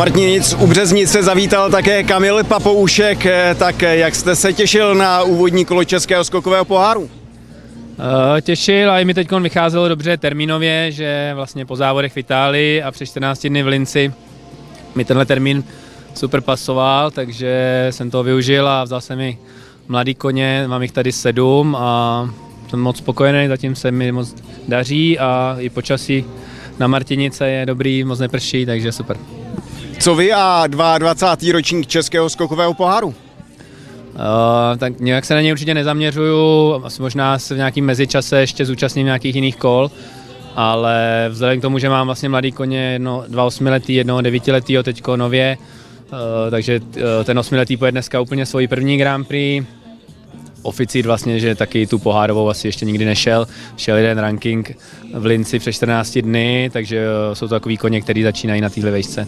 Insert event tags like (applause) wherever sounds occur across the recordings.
Martinic u Březnice zavítal také Kamil Papoušek, tak jak jste se těšil na úvodní kolo Českého skokového poháru? Uh, těšil a i mi teď vycházelo dobře termínově, že vlastně po závodech v Itálii a přes 14 dny v Linci mi tenhle termín super pasoval, takže jsem to využil a vzal jsem mi mladý koně, mám jich tady sedm a jsem moc spokojený, zatím se mi moc daří a i počasí na Martinice je dobrý, moc neprší, takže super. Co vy a 22. ročník Českého skokového poháru? Uh, tak nějak se na ně určitě nezaměřuju, možná se v nějakém mezičase ještě zúčastním nějakých jiných kol, ale vzhledem k tomu, že mám vlastně mladý koně, jedno, dva osmiletý, jednoho devítiletýho teďko nově, uh, takže uh, ten osmiletý pojede dneska úplně svoji první Grand Prix, oficit vlastně, že taky tu pohárovou asi ještě nikdy nešel. Šel jeden ranking v Linci před 14 dny, takže jsou to takový koně, který začínají na téhle vejšce.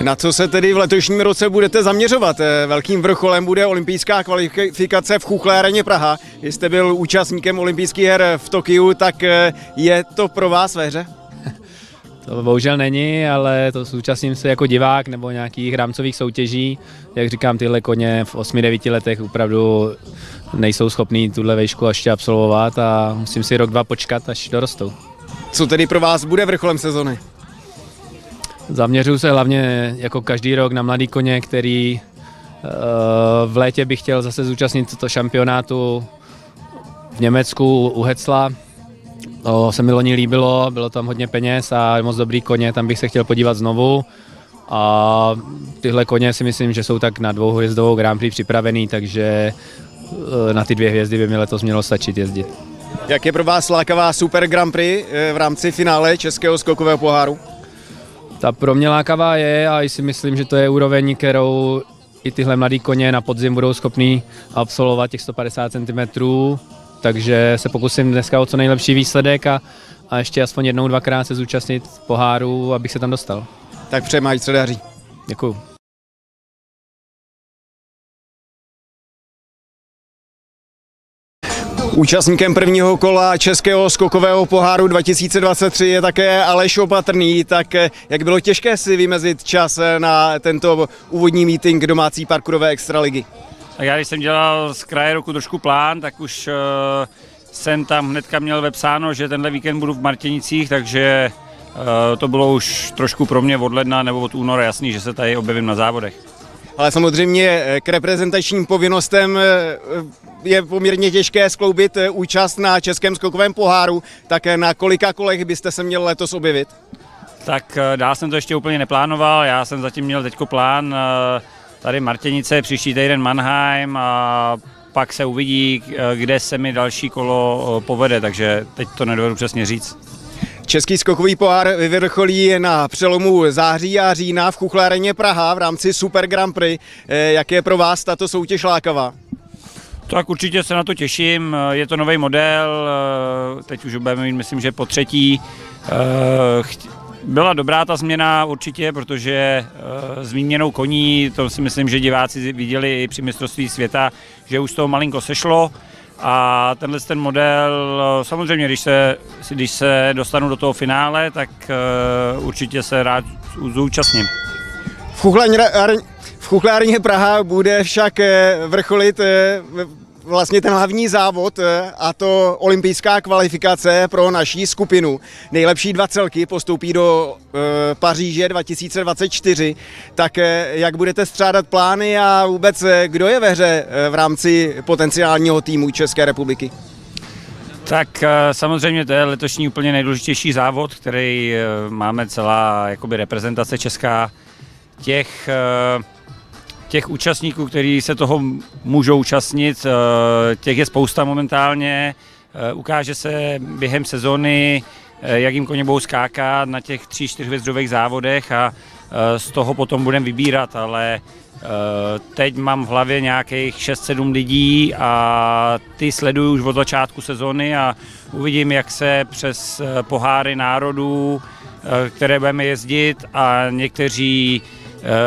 Na co se tedy v letošním roce budete zaměřovat? Eh, velkým vrcholem bude olympijská kvalifikace v Chuchlé areně Praha. Vy jste byl účastníkem olympijských her v Tokiu, tak eh, je to pro vás ve hře? (laughs) To bohužel není, ale to současním se jako divák nebo nějakých rámcových soutěží. Jak říkám, tyhle koně v 8-9 letech opravdu nejsou schopní tuhle vejšku ještě absolvovat a musím si rok, dva počkat, až dorostou. Co tedy pro vás bude vrcholem sezony? Zaměřuju se hlavně jako každý rok na mladý koně, který eh, v létě bych chtěl zase zúčastnit toto šampionátu v Německu u Hecla. To se mi loni líbilo, bylo tam hodně peněz a moc dobrý koně, tam bych se chtěl podívat znovu. A tyhle koně si myslím, že jsou tak na dvouhvězdovou Grand Prix připravený, takže eh, na ty dvě hvězdy by mi letos mělo stačit jezdit. Jak je pro vás lákavá Super Grand Prix eh, v rámci finále Českého skokového poháru? Ta pro mě lákavá je a si myslím, že to je úroveň, kterou i tyhle mladý koně na podzim budou schopný absolvovat těch 150 cm, takže se pokusím dneska o co nejlepší výsledek a, a ještě aspoň jednou, dvakrát se zúčastnit poháru, abych se tam dostal. Tak přeji, se daří. Děkuju. Účastníkem prvního kola Českého skokového poháru 2023 je také Aleš Opatrný, tak eh, jak bylo těžké si vymezit čas eh, na tento úvodní meeting domácí parkurové extraligy? Tak já když jsem dělal z kraje roku trošku plán, tak už uh, jsem tam hnedka měl vepsáno, že tenhle víkend budu v Martinicích, takže to bylo už trošku pro mě od ledna nebo od února jasný, že se tady objevím na závodech. Ale samozřejmě k reprezentačním povinnostem je poměrně těžké skloubit eh, účast na Českém skokovém poháru, tak eh, na kolika kolech byste se měl letos objevit? Tak eh, dál jsem to ještě úplně neplánoval, já jsem zatím měl teďko plán tady Martěnice, příští týden Mannheim a pak se uvidí, kde se mi další kolo povede, takže teď to nedovedu přesně říct. Český skokový pohár vyvrcholí na přelomu září a října v Chuchláreně Praha v rámci Super Grand Prix. Jak je pro vás tato soutěž lákavá? Tak určitě se na to těším, je to nový model, teď už budeme mít, myslím, že po třetí. Byla dobrá ta změna určitě, protože s výměnou koní, to si myslím, že diváci viděli i při mistrovství světa, že už toho malinko sešlo. A tenhle ten model, samozřejmě, když se, když se dostanu do toho finále, tak určitě se rád zúčastním. V v Chuchlárně Praha bude však eh, vrcholit eh, vlastně ten hlavní závod eh, a to olympijská kvalifikace pro naší skupinu. Nejlepší dva celky postoupí do Paříže 2024. Tak jak budete střádat plány a vůbec kdo je ve hře v rámci potenciálního týmu České republiky? Tak samozřejmě to je letošní úplně nejdůležitější závod, který máme celá jakoby reprezentace česká. Těch těch účastníků, kteří se toho můžou účastnit, eh, těch je spousta momentálně. Eh, ukáže se během sezony, eh, jak jim koně budou skákat na těch tří, čtyřhvězdových závodech a z toho potom budeme vybírat, ale teď mám v hlavě nějakých 6-7 lidí a ty sleduju už od začátku sezony a uvidím, jak se přes poháry národů, které budeme jezdit a někteří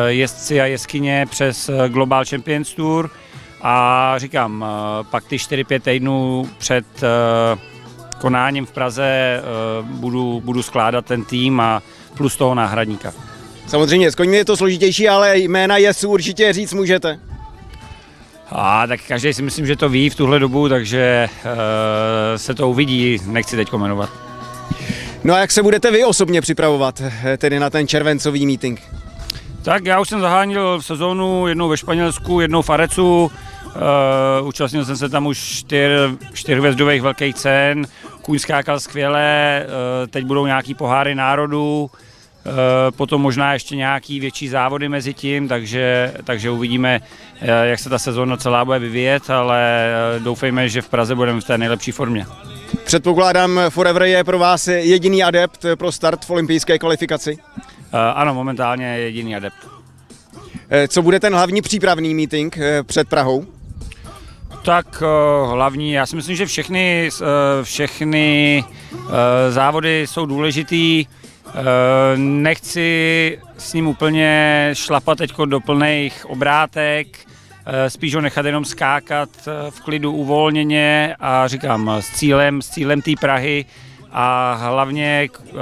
jezdci a jeskyně přes eh, Global Champions Tour a říkám, eh, pak ty 4-5 týdnů před konáním v Praze budu, budu skládat ten tým a plus toho náhradníka. Samozřejmě, s koňmi je to složitější, ale jména jezdců určitě říct můžete. A tak každý si myslím, že to ví v tuhle dobu, takže uh, se to uvidí, nechci teď komentovat. No a jak se budete vy osobně připravovat eh, tedy na ten červencový meeting? Tak já už jsem zahánil sezónu jednou ve Španělsku, jednou v Arecu, Uh, účastnil jsem se tam už čtyř, čtyřhvězdových velkých cen, kůň skákal skvěle, uh, teď budou nějaký poháry národů, uh, potom možná ještě nějaký větší závody mezi tím, takže, takže uvidíme, uh, jak se ta sezóna celá bude vyvíjet, ale uh, doufejme, že v Praze budeme v té nejlepší formě. Předpokládám, Forever je pro vás jediný adept pro start v olympijské kvalifikaci? Uh, ano, momentálně jediný adept. Co bude ten hlavní přípravný meeting před Prahou? Tak hlavní, já si myslím, že všechny, všechny závody jsou důležitý. Nechci s ním úplně šlapat teď do plných obrátek, spíš ho nechat jenom skákat v klidu uvolněně a říkám s cílem, s cílem té Prahy, a hlavně eh,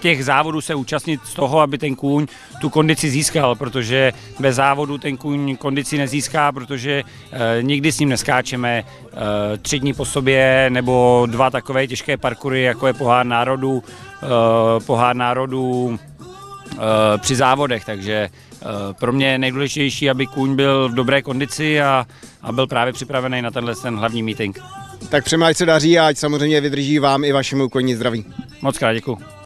těch závodů se účastnit z toho, aby ten kůň tu kondici získal, protože bez závodu ten kůň kondici nezíská, protože eh, nikdy s ním neskáčeme eh, tři dny po sobě nebo dva takové těžké parkury, jako je pohár národů, pohár národů při závodech, takže pro mě je nejdůležitější, aby kůň byl v dobré kondici a, a byl právě připravený na tenhle ten hlavní meeting. Tak ať se daří a ať samozřejmě vydrží vám i vašemu koni zdraví. Moc krát děkuji.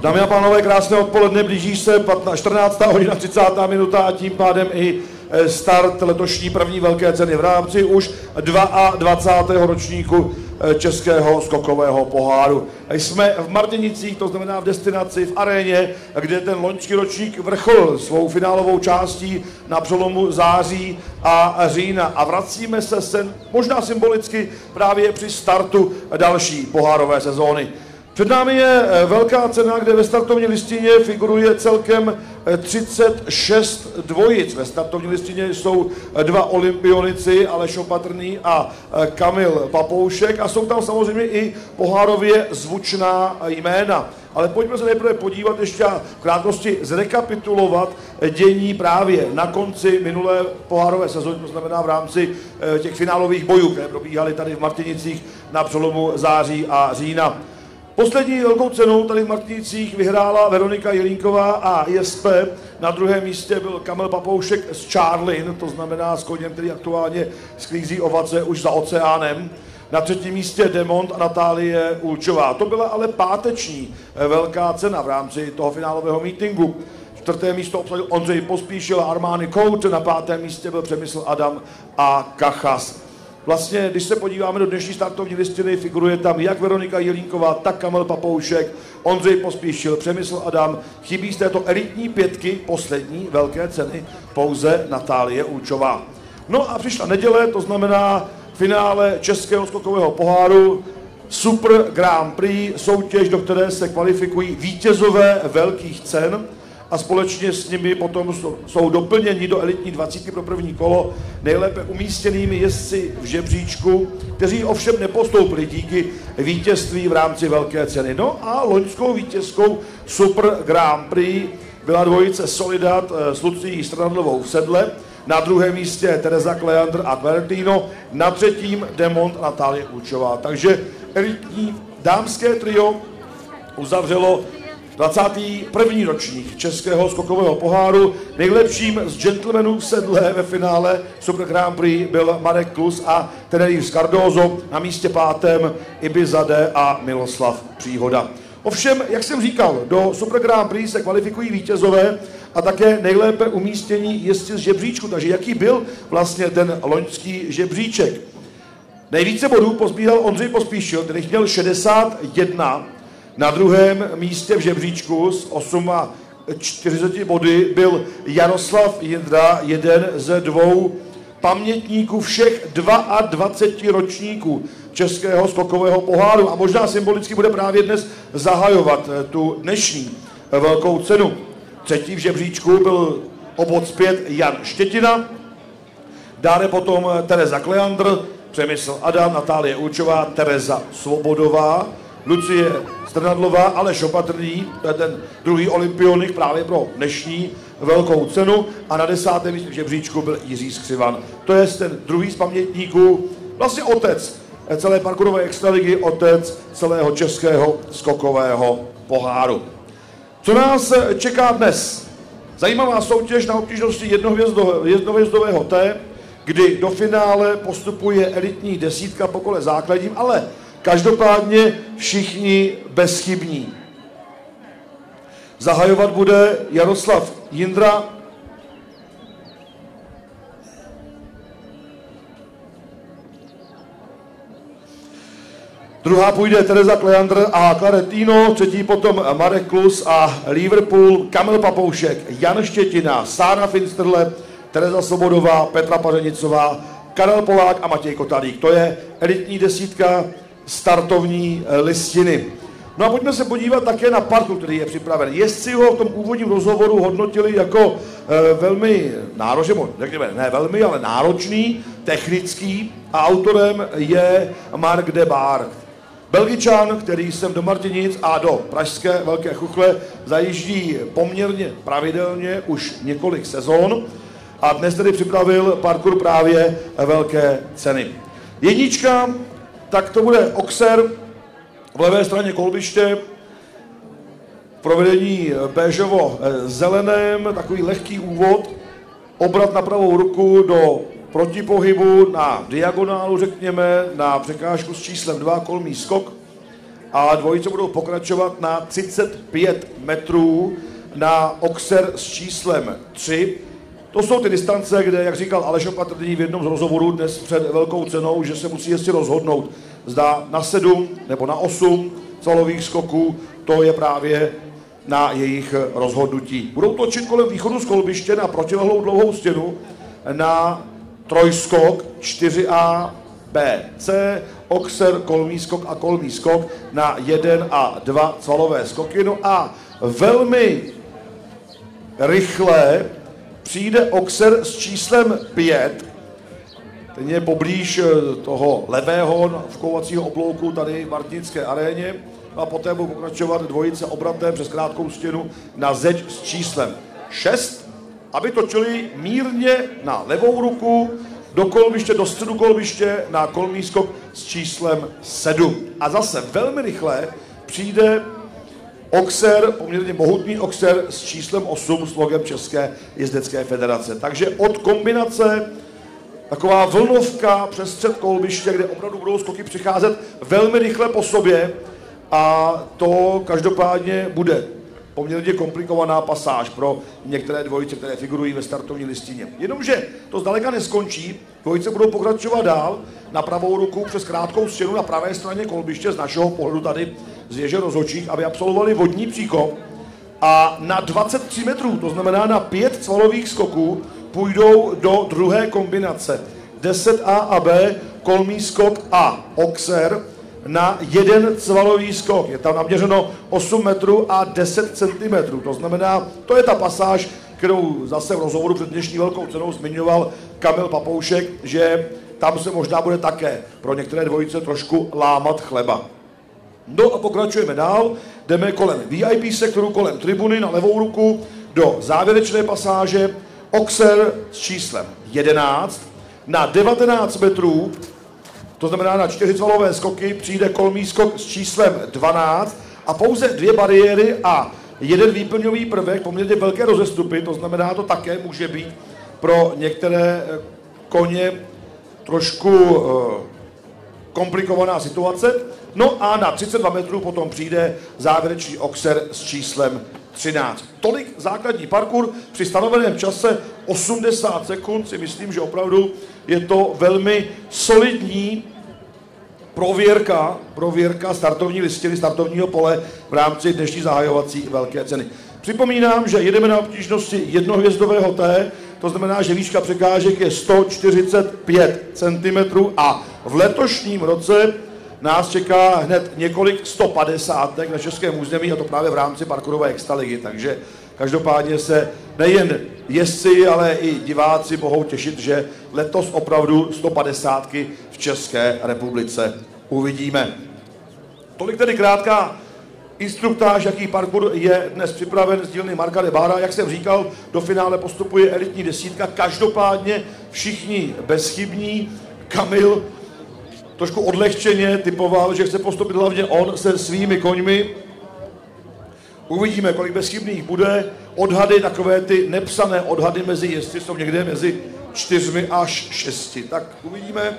Dámy a pánové, krásné odpoledne, blíží se 14. hodina 30. minuta a tím pádem i e, start letošní první velké ceny v rámci už 22. ročníku e, Českého skokového poháru. Jsme v Martinicích, to znamená v destinaci, v aréně, kde ten loňský ročník vrcholil svou finálovou částí na přelomu září a října. A vracíme se sen, možná symbolicky právě při startu další pohárové sezóny. Před námi je eh, velká cena, kde ve startovní listině figuruje celkem 36 eh, dvojic. Ve startovní listině jsou eh, dva olympionici, Aleš Opatrný a Kamil Papoušek a jsou tam samozřejmě i pohárově zvučná jména. Ale pojďme se nejprve podívat ještě a v krátkosti zrekapitulovat dění právě na konci minulé pohárové sezóny, to znamená v rámci těch finálových bojů, které probíhaly tady v Martinicích na přelomu září a října. Poslední velkou cenu tady v Martinicích vyhrála Veronika Jelínková a ISP. Na druhém místě byl Kamil Papoušek z Charlin, to znamená s koněm, který aktuálně sklízí ovace už za oceánem. Na třetím místě Demont a Natálie Ulčová. To byla ale páteční eh, velká cena v rámci toho finálového meetingu. Čtvrté místo obsadil Ondřej Pospíšil a Armány Kout, na pátém místě byl Přemysl Adam a Kachas. Vlastně, když se podíváme do dnešní startovní listiny, figuruje tam jak Veronika Jelínková, tak Kamil Papoušek, Ondřej Pospíšil, Přemysl Adam. Chybí z této elitní pětky poslední velké ceny pouze Natálie Ulčová. No a přišla neděle, to znamená finále Českého skokového poháru, Super Grand Prix, soutěž, do které se kvalifikují vítězové velkých cen a společně s nimi potom jsou doplněni do elitní dvacítky pro první kolo nejlépe umístěnými jezdci v žebříčku, kteří ovšem nepostoupili díky vítězství v rámci velké ceny. No a loňskou vítězkou Super Grand Prix byla dvojice Solidat eh, s Lucí Stranadlovou v sedle, na druhém místě Teresa Kleandr a Quertino, na třetím Demont a Natálie Učová. Takže elitní dámské trio uzavřelo 21. ročník Českého skokového poháru. Nejlepším z gentlemanů v sedle ve finále Super Grand Prix byl Marek Klus a Tenerife Cardozo. Na místě pátém Ibizade a Miloslav Příhoda. Ovšem, jak jsem říkal, do Super Grand Prix se kvalifikují vítězové a také nejlépe umístění jezdci z žebříčku. Takže jaký byl vlastně ten loňský žebříček? Nejvíce bodů pozbíral Ondřej Pospíšil, který měl 61 na druhém místě v žebříčku s 8 40 body byl Jaroslav Jindra, jeden ze dvou pamětníků všech 22 ročníků Českého skokového poháru a možná symbolicky bude právě dnes zahajovat eh, tu dnešní velkou cenu. Třetí v žebříčku byl obod zpět Jan Štětina, dále potom Tereza Kleandr, Přemysl Adam, Natálie Učová, Tereza Svobodová, Lucie Strnadlová, Aleš Opatrný, to je ten druhý olympionik právě pro dnešní velkou cenu a na desátém místě žebříčku byl Jiří Skřivan. To je ten druhý z pamětníků, vlastně otec celé parkourové extraligy, otec celého českého skokového poháru. Co nás čeká dnes? Zajímavá soutěž na obtížnosti jednohvězdového T, kdy do finále postupuje elitní desítka po kole základním, ale každopádně všichni bezchybní. Zahajovat bude Jaroslav Jindra, Druhá půjde Teresa Kleandr a Claretino, třetí potom Marek Klus a Liverpool, Kamil Papoušek, Jan Štětina, Sára Finsterle, Tereza Sobodová, Petra Pařenicová, Karel Polák a Matěj Kotalík. To je elitní desítka startovní eh, listiny. No a pojďme se podívat také na parku, který je připraven. Jezdci ho v tom úvodním rozhovoru hodnotili jako e, velmi náročný, řekněme, ne velmi, ale náročný, technický a autorem je Mark de Bar. Belgičan, který sem do Martinic a do Pražské Velké Chuchle zajíždí poměrně pravidelně už několik sezon a dnes tedy připravil parkour právě velké ceny. Jednička, tak to bude Oxer v levé straně kolbiště, provedení béžovo-zeleném, takový lehký úvod, obrat na pravou ruku do protipohybu na diagonálu, řekněme, na překážku s číslem 2, kolmý skok. A dvojice budou pokračovat na 35 metrů na Oxer s číslem 3. To jsou ty distance, kde, jak říkal Aleš Opatrný v jednom z rozhovorů dnes před velkou cenou, že se musí ještě rozhodnout, zda na 7 nebo na 8 celových skoků, to je právě na jejich rozhodnutí. Budou točit kolem východu z kolbiště na protilehlou dlouhou stěnu na trojskok 4A, B, C, oxer, kolmý skok a kolmý skok na 1 a 2 cvalové skoky. No a velmi rychle přijde oxer s číslem 5, ten je poblíž eh, toho levého vkovacího oblouku tady v Martinské aréně a poté budou pokračovat dvojice obratem přes krátkou stěnu na zeď s číslem 6, aby točili mírně na levou ruku do kolbiště, do středu kolbiště na kolmý skok s číslem 7. A zase velmi rychle přijde Oxer, poměrně mohutný Oxer s číslem 8 s logem České jezdecké federace. Takže od kombinace taková vlnovka přes střed kolbiště, kde opravdu budou skoky přicházet velmi rychle po sobě a to každopádně bude poměrně komplikovaná pasáž pro některé dvojice, které figurují ve startovní listině. Jenomže to zdaleka neskončí, dvojice budou pokračovat dál na pravou ruku přes krátkou stěnu na pravé straně kolbiště z našeho pohledu tady z věže rozhočích, aby absolvovali vodní příkop a na 23 metrů, to znamená na pět cvalových skoků, půjdou do druhé kombinace. 10A a B, kolmý skok a oxer, na jeden cvalový skok. Je tam naměřeno 8 metrů a 10 cm. To znamená, to je ta pasáž, kterou zase v rozhovoru před dnešní velkou cenou zmiňoval Kamil Papoušek, že tam se možná bude také pro některé dvojice trošku lámat chleba. No a pokračujeme dál, jdeme kolem VIP sektoru, kolem tribuny na levou ruku do závěrečné pasáže. Oxer s číslem 11 na 19 metrů to znamená na čtyřicvalové skoky přijde kolmý skok s číslem 12 a pouze dvě bariéry a jeden výplňový prvek, poměrně velké rozestupy, to znamená, to také může být pro některé eh, koně trošku eh, komplikovaná situace. No a na 32 metrů potom přijde závěrečný oxer s číslem 13. Tolik základní parkour při stanoveném čase 80 sekund si myslím, že opravdu je to velmi solidní prověrka, prověrka startovní listiny, startovního pole v rámci dnešní zahajovací velké ceny. Připomínám, že jedeme na obtížnosti jednohvězdového T, to znamená, že výška překážek je 145 cm a v letošním roce nás čeká hned několik 150 na českém území a to právě v rámci parkourové extraligy, takže každopádně se nejen jezdci, ale i diváci mohou těšit, že letos opravdu 150 v České republice uvidíme. Tolik tedy krátká instruktáž, jaký parkour je dnes připraven z dílny Marka Debára. Jak jsem říkal, do finále postupuje elitní desítka. Každopádně všichni bezchybní. Kamil trošku odlehčeně typoval, že chce postupit hlavně on se svými koňmi. Uvidíme, kolik bezchybných bude. Odhady, takové ty nepsané odhady mezi jezdci jsou někde mezi čtyřmi až šesti. Tak uvidíme.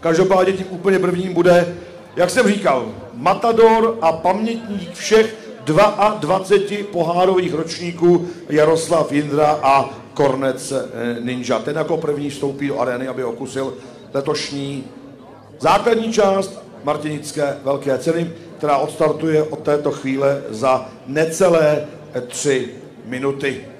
Každopádně tím úplně prvním bude, jak jsem říkal, matador a pamětník všech 22 pohárových ročníků Jaroslav Jindra a Kornec eh, Ninja. Ten jako první vstoupí do arény, aby okusil letošní základní část Martinické velké ceny, která odstartuje od této chvíle za necelé tři minuty.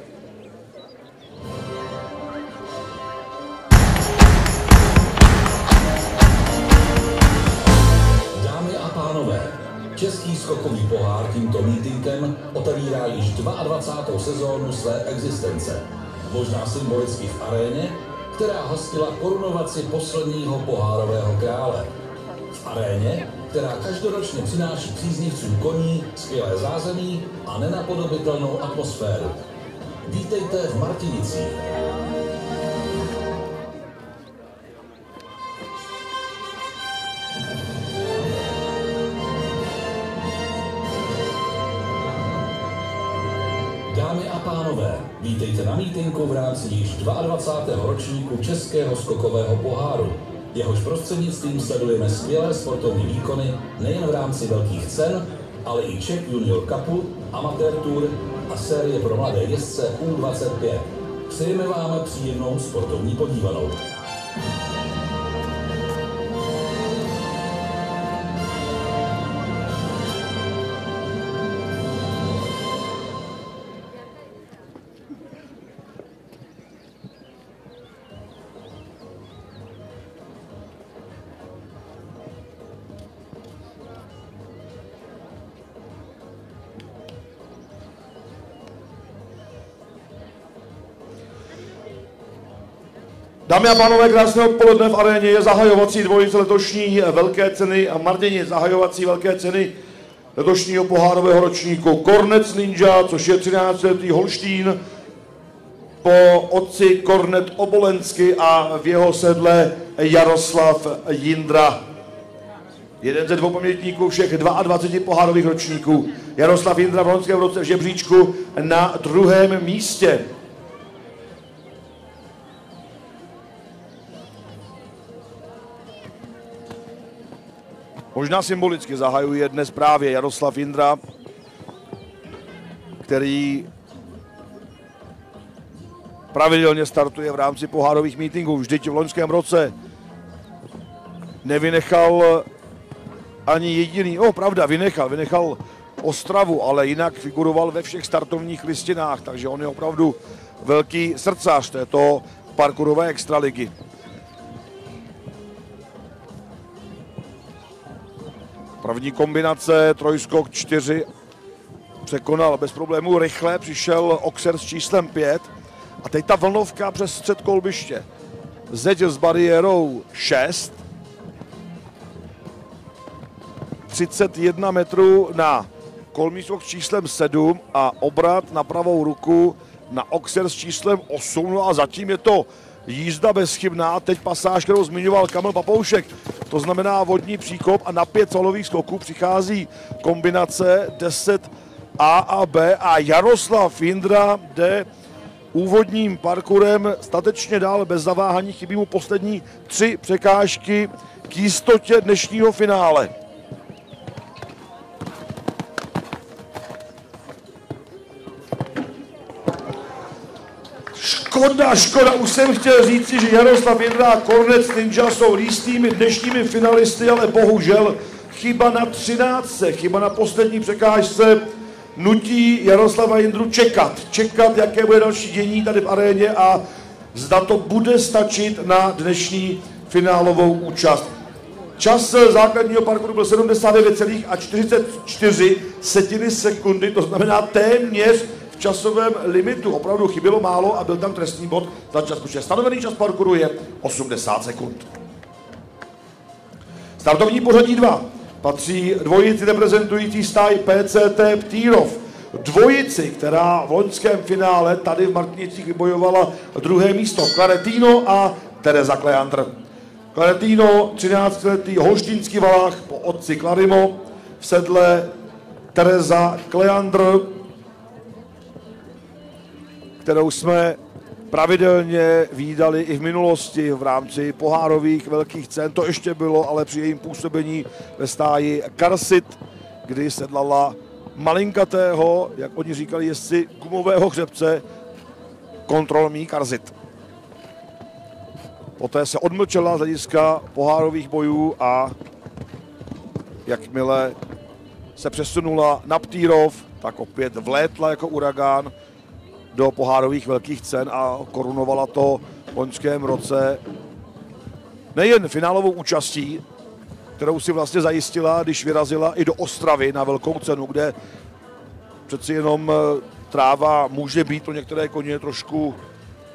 Tímto meetingem otevírá již 22. sezónu své existence. Možná symbolicky v aréně, která hostila korunovaci posledního pohárového krále. V aréně, která každoročně přináší příznivcům koní skvělé zázemí a nenapodobitelnou atmosféru. Vítejte v Martinicích. Vítejte na mítinku v rámci již 22. ročníku Českého skokového poháru. Jehož prostřednictvím sledujeme skvělé sportovní výkony nejen v rámci velkých cen, ale i Czech Junior Cupu, Amateur Tour a série pro mladé jezdce U25. Přejeme vám příjemnou sportovní podívanou. Dámy a pánové, krásné odpoledne v aréně je zahajovací dvojice letošní velké ceny a Martini zahajovací velké ceny letošního pohárového ročníku. Kornec Ninja, což je 13 letý Holštín, po otci Kornet Obolensky a v jeho sedle Jaroslav Jindra. Jeden ze dvou pamětníků všech 22 pohárových ročníků. Jaroslav Jindra v loňském roce v žebříčku na druhém místě. Možná symbolicky zahajuje dnes právě Jaroslav Jindra, který pravidelně startuje v rámci pohárových mítinků. Vždyť v loňském roce nevynechal ani jediný, o pravda, vynechal, vynechal Ostravu, ale jinak figuroval ve všech startovních listinách, takže on je opravdu velký srdcař této parkourové extraligy. První kombinace, trojskok 4, překonal bez problémů rychle, přišel Oxer s číslem 5 a teď ta vlnovka přes střed kolbiště. Zeď s bariérou 6, 31 metrů na kolmískok s číslem 7 a obrat na pravou ruku na Oxer s číslem 8, no a zatím je to jízda bezchybná, teď pasáž, kterou zmiňoval Kamil Papoušek, to znamená vodní příkop a na pět solových skoků přichází kombinace 10 A a B a Jaroslav Jindra jde úvodním parkurem statečně dál bez zaváhání, chybí mu poslední tři překážky k jistotě dnešního finále. Škoda, škoda, už jsem chtěl říci, že Jaroslav Jindra a Kornec Ninja jsou jistými dnešními finalisty, ale bohužel chyba na 13, chyba na poslední překážce nutí Jaroslava Jindru čekat. Čekat, jaké bude další dění tady v aréně a zda to bude stačit na dnešní finálovou účast. Čas základního parkouru byl 79,44 setiny sekundy, to znamená téměř časovém limitu. Opravdu chybělo málo a byl tam trestní bod za čas, protože stanovený čas parkouru je 80 sekund. Startovní pořadí 2 patří dvojici reprezentující stáj PCT Ptýrov. Dvojici, která v loňském finále tady v Martinicích vybojovala druhé místo. Claretino a Tereza Kleandr. Claretino, 13-letý holštínský valách po otci Clarimo, v sedle Tereza Kleandr, kterou jsme pravidelně výdali i v minulosti v rámci pohárových velkých cen. To ještě bylo ale při jejím působení ve stáji Karsit, kdy sedlala malinkatého, jak oni říkali jezdci, gumového hřebce kontrolní Karzit. Poté se odmlčela z hlediska pohárových bojů a jakmile se přesunula na Ptýrov, tak opět vlétla jako uragán do pohárových velkých cen a korunovala to v loňském roce nejen finálovou účastí, kterou si vlastně zajistila, když vyrazila i do Ostravy na velkou cenu, kde přeci jenom eh, tráva může být pro některé koně trošku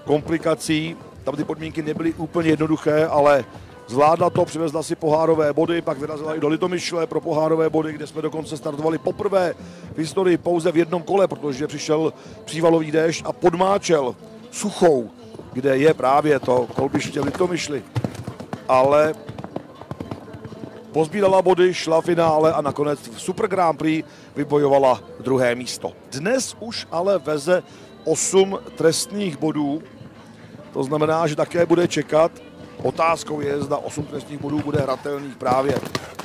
komplikací. Tam ty podmínky nebyly úplně jednoduché, ale Zvládla to, přivezla si pohárové body, pak vyrazila i do Litomyšle pro pohárové body, kde jsme dokonce startovali poprvé v historii pouze v jednom kole, protože přišel přívalový déšť a podmáčel suchou, kde je právě to kolbiště Litomyšly. Ale pozbírala body, šla finále a nakonec v Super Grand Prix vybojovala druhé místo. Dnes už ale veze 8 trestných bodů, to znamená, že také bude čekat Otázkou je, zda 8 trestních bodů bude hratelných právě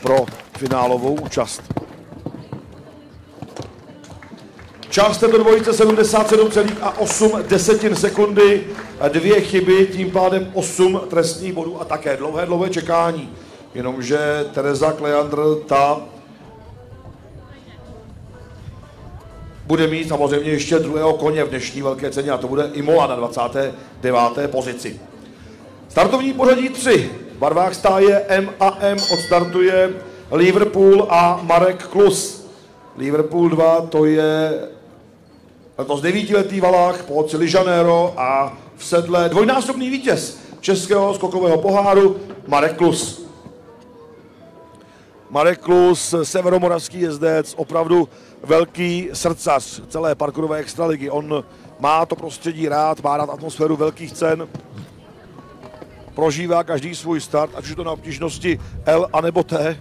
pro finálovou účast. Část této dvojice 77,8 desetin sekundy, dvě chyby, tím pádem 8 trestních bodů a také dlouhé, dlouhé čekání. Jenomže Tereza Kleandr, ta bude mít samozřejmě ještě druhého koně v dnešní velké ceně a to bude Imola na 29. pozici. Startovní pořadí 3. V barvách stáje M a M odstartuje Liverpool a Marek Klus. Liverpool 2 to je letos devítiletý valách po oci Ližanero a v sedle dvojnásobný vítěz českého skokového poháru Marek Klus. Marek Klus, severomoravský jezdec, opravdu velký srdcař celé parkourové extraligy. On má to prostředí rád, má rád atmosféru velkých cen, prožívá každý svůj start, ať už je to na obtížnosti L anebo T.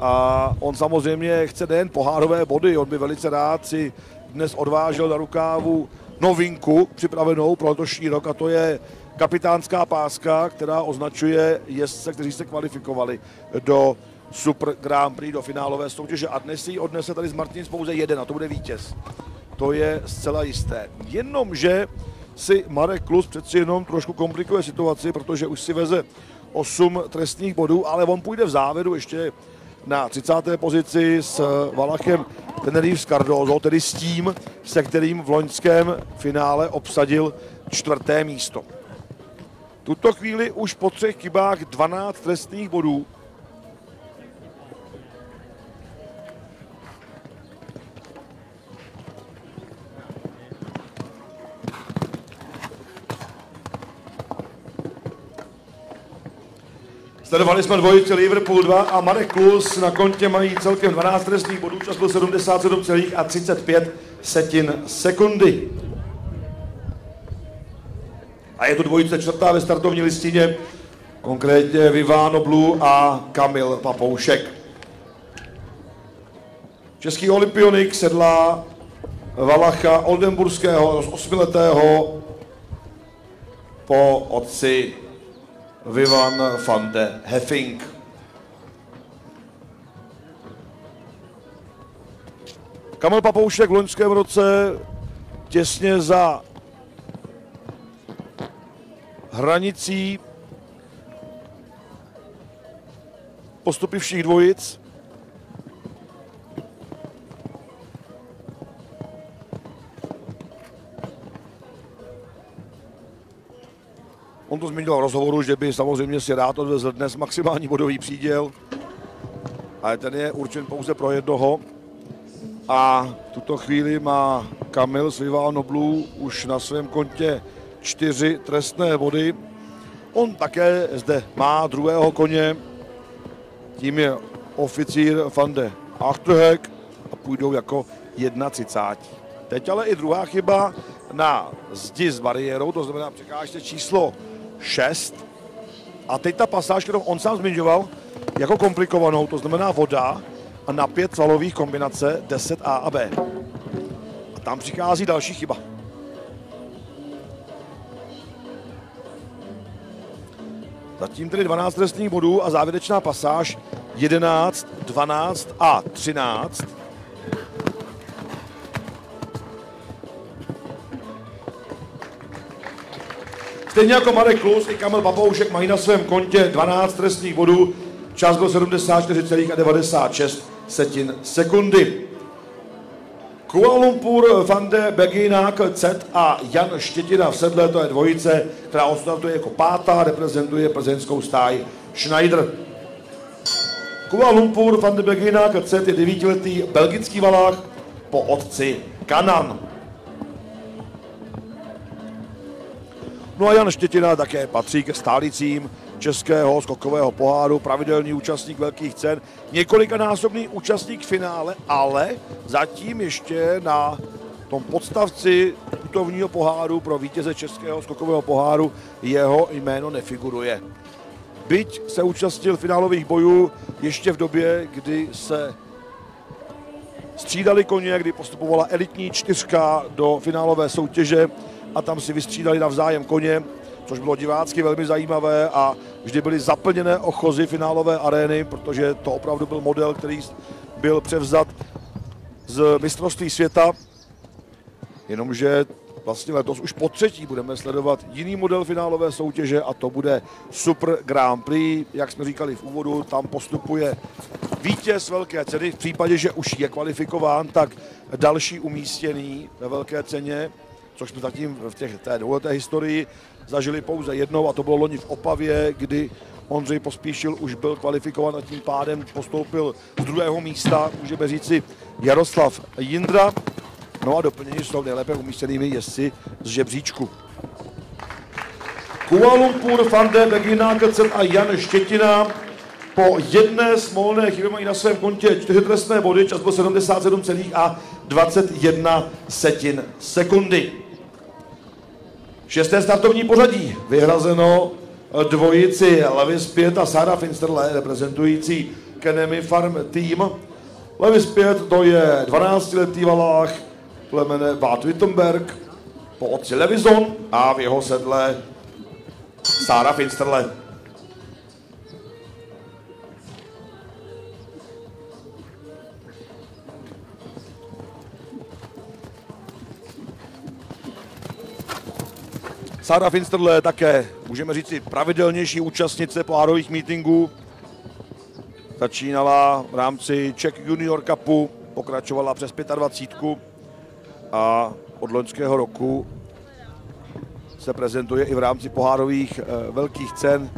A on samozřejmě chce nejen pohárové body, on by velice rád si dnes odvážel na rukávu novinku připravenou pro letošní rok a to je kapitánská páska, která označuje jezdce, kteří se kvalifikovali do Super Grand Prix, do finálové soutěže a dnes si odnese tady z Martins pouze jeden a to bude vítěz. To je zcela jisté. Jenomže si Marek Klus přeci jenom trošku komplikuje situaci, protože už si veze 8 trestních bodů, ale on půjde v závěru ještě na 30. pozici s Valachem Tenerife Cardozo, tedy s tím, se kterým v loňském finále obsadil čtvrté místo. Tuto chvíli už po třech chybách 12 trestných bodů Sledovali jsme dvojici Liverpool 2 a Marek Klus na kontě mají celkem 12 trestných bodů, čas byl 77,35 setin sekundy. A je to dvojice čtvrtá ve startovní listině, konkrétně Vivano Blue a Kamil Papoušek. Český olympionik sedla Valacha Oldenburského, osmiletého po otci Vivan van de Heffing. Kamil Papoušek v loňském roce těsně za hranicí postupy všech dvojic. On to zmiňoval v rozhovoru, že by samozřejmě si rád odvezl dnes maximální bodový příděl, ale ten je určen pouze pro jednoho. A v tuto chvíli má Kamil z Viva Noblů už na svém kontě čtyři trestné body. On také zde má druhého koně, tím je oficír van de Achterhek a půjdou jako 31. Teď ale i druhá chyba na zdi s bariérou, to znamená překážce číslo 6. A teď ta pasáž, kterou on sám zmiňoval, jako komplikovanou, to znamená voda a na pět svalových kombinace 10 A a B. A tam přichází další chyba. Zatím tedy 12 trestných bodů a závěrečná pasáž 11, 12 a 13. Stejně jako Marek Klus i Kamil Papoušek mají na svém kontě 12 trestných bodů. Čas byl 74,96 setin sekundy. Kuala Lumpur, Van de Beginák, C a Jan Štětina v sedle, to je dvojice, která odstartuje jako pátá, reprezentuje plzeňskou stáj Schneider. Kuala Lumpur, Van de Beginák, C je devítiletý belgický valách po otci Kanan. No a Jan Štětina také patří ke stálicím českého skokového poháru, pravidelný účastník velkých cen, několikanásobný účastník finále, ale zatím ještě na tom podstavci putovního poháru pro vítěze českého skokového poháru jeho jméno nefiguruje. Byť se účastnil finálových bojů ještě v době, kdy se střídali koně, kdy postupovala elitní čtyřka do finálové soutěže a tam si vystřídali navzájem koně, což bylo divácky velmi zajímavé a vždy byly zaplněné ochozy finálové arény, protože to opravdu byl model, který byl převzat z mistrovství světa, jenomže vlastně letos už po třetí budeme sledovat jiný model finálové soutěže a to bude Super Grand Prix, jak jsme říkali v úvodu, tam postupuje vítěz velké ceny, v případě, že už je kvalifikován, tak další umístěný ve velké ceně, což jsme zatím v těch, té dvouleté historii zažili pouze jednou a to bylo loni v Opavě, kdy Ondřej Pospíšil už byl kvalifikován a tím pádem postoupil z druhého místa, můžeme říci Jaroslav Jindra. No a doplnění jsou nejlépe umístěnými jezdci z žebříčku. Kuala Lumpur, Fande, Begina, Kecet a Jan Štětina po jedné smolné chybě mají na svém kontě čtyři trestné body, čas byl 77,21 setin sekundy. Šesté startovní pořadí vyhrazeno dvojici Levis 5 a Sara Finsterle, reprezentující Kenemy Farm Team. Levis 5 to je 12-letý valách plemene Bad Wittenberg po otci Levison a v jeho sedle Sara Finsterle. Sara Finsterle také, můžeme říci, pravidelnější účastnice pohárových meetingů. Začínala v rámci Czech Junior Cupu, pokračovala přes 25 a od loňského roku se prezentuje i v rámci pohárových e, velkých cen.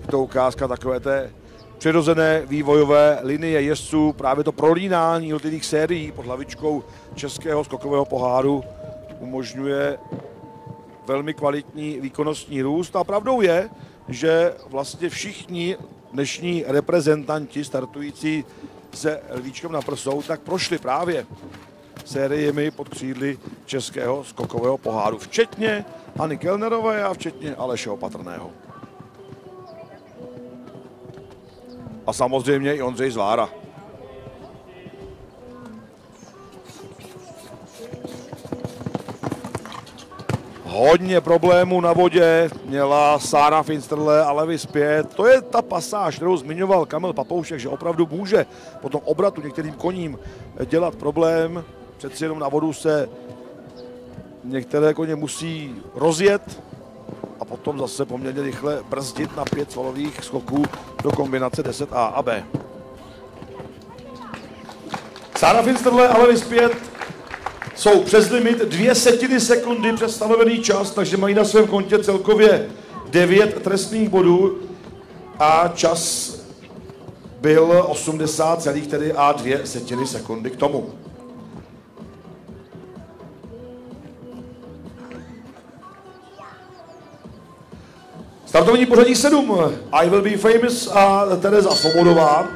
Je to ukázka takové té přirozené vývojové linie jezdců, právě to prolínání jednotlivých sérií pod hlavičkou Českého skokového poháru umožňuje velmi kvalitní výkonnostní růst a pravdou je, že vlastně všichni dnešní reprezentanti startující se lvíčkem na prsou, tak prošli právě sériemi pod křídly českého skokového poháru, včetně Hany Kellnerové a včetně Aleše Opatrného. A samozřejmě i Ondřej Zvára. Hodně problémů na vodě, měla Sára Finsterle a Levi zpět. To je ta pasáž, kterou zmiňoval Kamil Papoušek, že opravdu může po tom obratu některým koním dělat problém. Přeci jenom na vodu se některé koně musí rozjet a potom zase poměrně rychle brzdit na pět svalových skoků do kombinace 10A a B. Sára Finsterle ale vyspět jsou přes limit dvě setiny sekundy přes stanovený čas, takže mají na svém kontě celkově 9 trestných bodů a čas byl 80, tedy a 2 setiny sekundy k tomu. Startovní pořadí 7. I will be famous a Tereza Svobodová,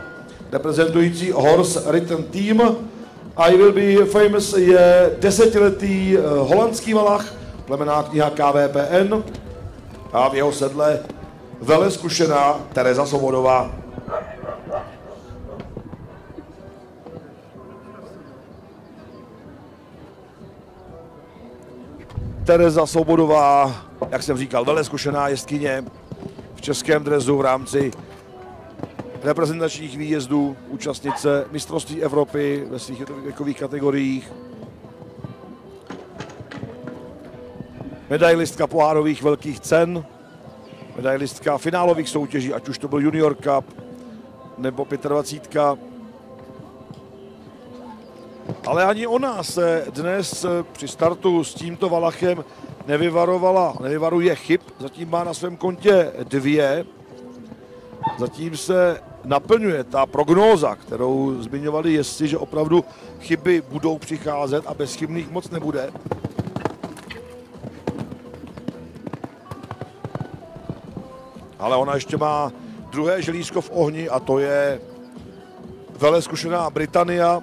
reprezentující Horse Written Team. I will be famous je desetiletý eh, holandský valach, plemená kniha KVPN a v jeho sedle vele zkušená Tereza Svobodová. Tereza Svobodová, jak jsem říkal, vele zkušená jeskyně v českém drezu v rámci reprezentačních výjezdů, účastnice mistrovství Evropy ve svých věkových kategoriích, medailistka pohárových velkých cen, medailistka finálových soutěží, ať už to byl Junior Cup nebo 25. Ale ani ona se dnes při startu s tímto Valachem nevyvarovala, nevyvaruje chyb, zatím má na svém kontě dvě. Zatím se naplňuje ta prognóza, kterou zmiňovali jestli, že opravdu chyby budou přicházet a bez chybných moc nebude. Ale ona ještě má druhé želízko v ohni a to je vele zkušená Británia,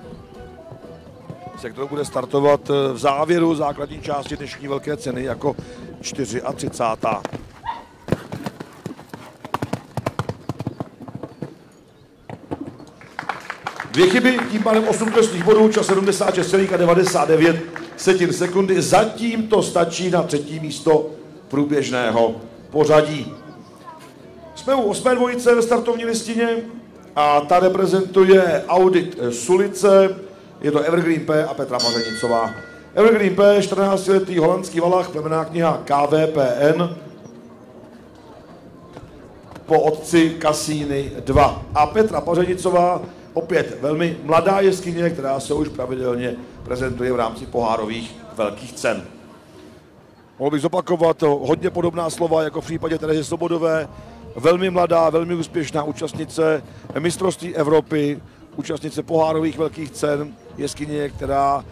se kterou bude startovat v závěru základní části dnešní velké ceny jako 34. Dvě chyby, tím pádem 8 trestných bodů, čas 76,99 setin sekundy. Zatím to stačí na třetí místo průběžného pořadí. Jsme u osmé dvojice ve startovní listině a ta reprezentuje Audit Sulice, je to Evergreen P a Petra Mařenicová. Evergreen P, 14-letý holandský valach, plemená kniha KVPN, po otci Kasíny 2. A Petra Pařenicová, opět velmi mladá jeskyně, která se už pravidelně prezentuje v rámci pohárových velkých cen. Mohl bych zopakovat hodně podobná slova jako v případě Terezy Sobodové. Velmi mladá, velmi úspěšná účastnice mistrovství Evropy, účastnice pohárových velkých cen, jeskyně, která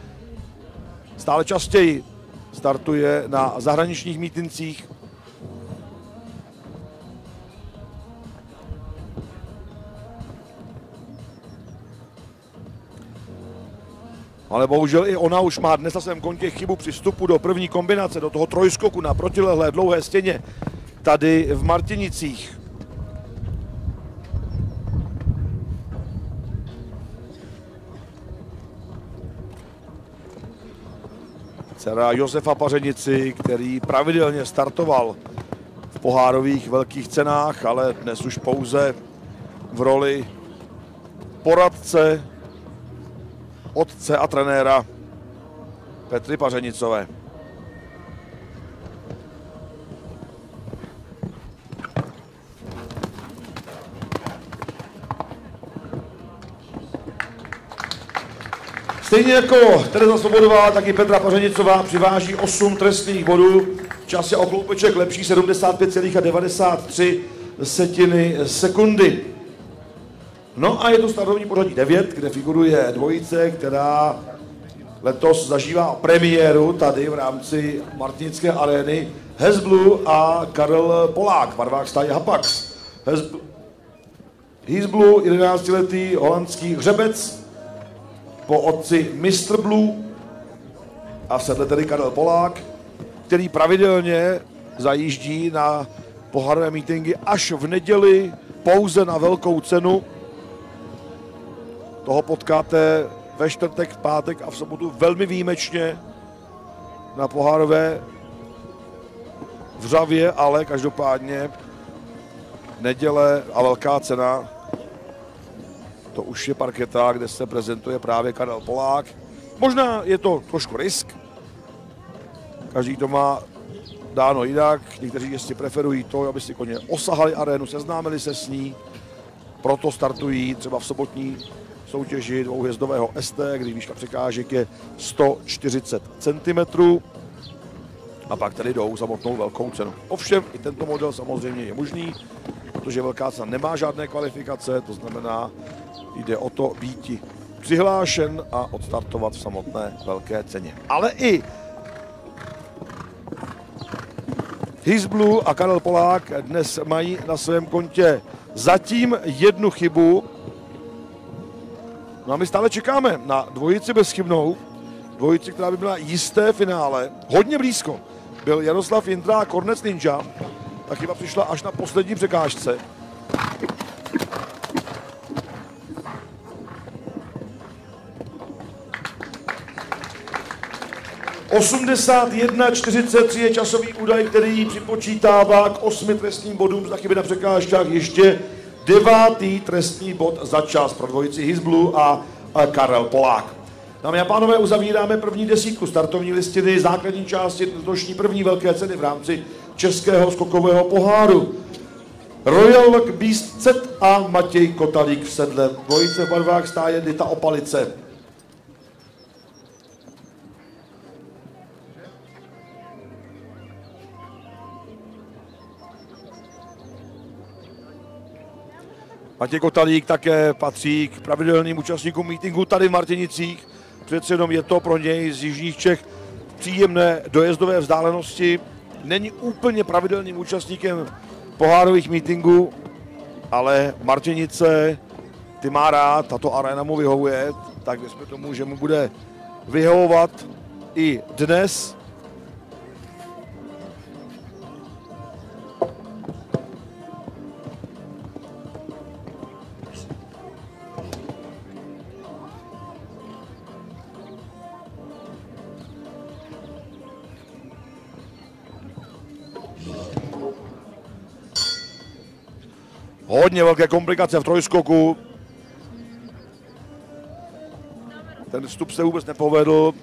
stále častěji startuje na zahraničních mítincích. Ale bohužel i ona už má dnes na svém kontě chybu při vstupu do první kombinace, do toho trojskoku na protilehlé dlouhé stěně tady v Martinicích. dcera Josefa Pařenici, který pravidelně startoval v pohárových velkých cenách, ale dnes už pouze v roli poradce, otce a trenéra Petry Pařenicové. Stejně jako Tereza Svobodová, tak i Petra Pařenicová přiváží 8 trestných bodů. Čas je o lepší 75,93 setiny sekundy. No a je to startovní pořadí 9, kde figuruje dvojice, která letos zažívá premiéru tady v rámci Martinické arény. Hezblu a Karel Polák, barvák stáje Hapax. Hezblu, 11-letý holandský hřebec, po otci Mr. Blue a sedle tedy Karel Polák, který pravidelně zajíždí na pohárové mítingy až v neděli pouze na velkou cenu. Toho potkáte ve čtvrtek, v pátek a v sobotu velmi výjimečně na pohárové v Řavě, ale každopádně neděle a velká cena to už je parketa, kde se prezentuje právě Karel Polák. Možná je to trošku risk. Každý to má dáno jinak. Někteří jistě preferují to, aby si koně osahali arénu, seznámili se s ní. Proto startují třeba v sobotní soutěži dvouhvězdového ST, kdy výška překážek je 140 cm. a pak tedy jdou samotnou velkou cenu. Ovšem i tento model samozřejmě je možný, protože velká cena nemá žádné kvalifikace, to znamená, jde o to být přihlášen a odstartovat v samotné velké ceně. Ale i Hizblu a Karel Polák dnes mají na svém kontě zatím jednu chybu. No a my stále čekáme na dvojici bezchybnou, dvojici, která by byla jisté finále, hodně blízko. Byl Jaroslav Jindra a Kornec Ninja. Ta chyba přišla až na poslední překážce. 81-43 je časový údaj, který připočítává k osmi trestním bodům za chyby na překážkách ještě devátý trestní bod za čas pro dvojici Hizblu a Karel Polák. Dámy a pánové, uzavíráme první desítku startovní listiny základní části letošní první velké ceny v rámci Českého skokového poháru. Royal Beast Set a Matěj Kotalík v sedle. Dvojice v barvách stáje Dita Opalice. Matěj Kotalík také patří k pravidelným účastníkům mítingu tady v Martinicích. Přece jenom je to pro něj z Jižních Čech příjemné dojezdové vzdálenosti. Není úplně pravidelným účastníkem pohárových mítingů, ale Martinice ty má rád, tato arena mu vyhovuje, tak jsme tomu, že mu bude vyhovovat i dnes. Hodně velké komplikace v trojskoku. Ten vstup se vůbec nepovedl.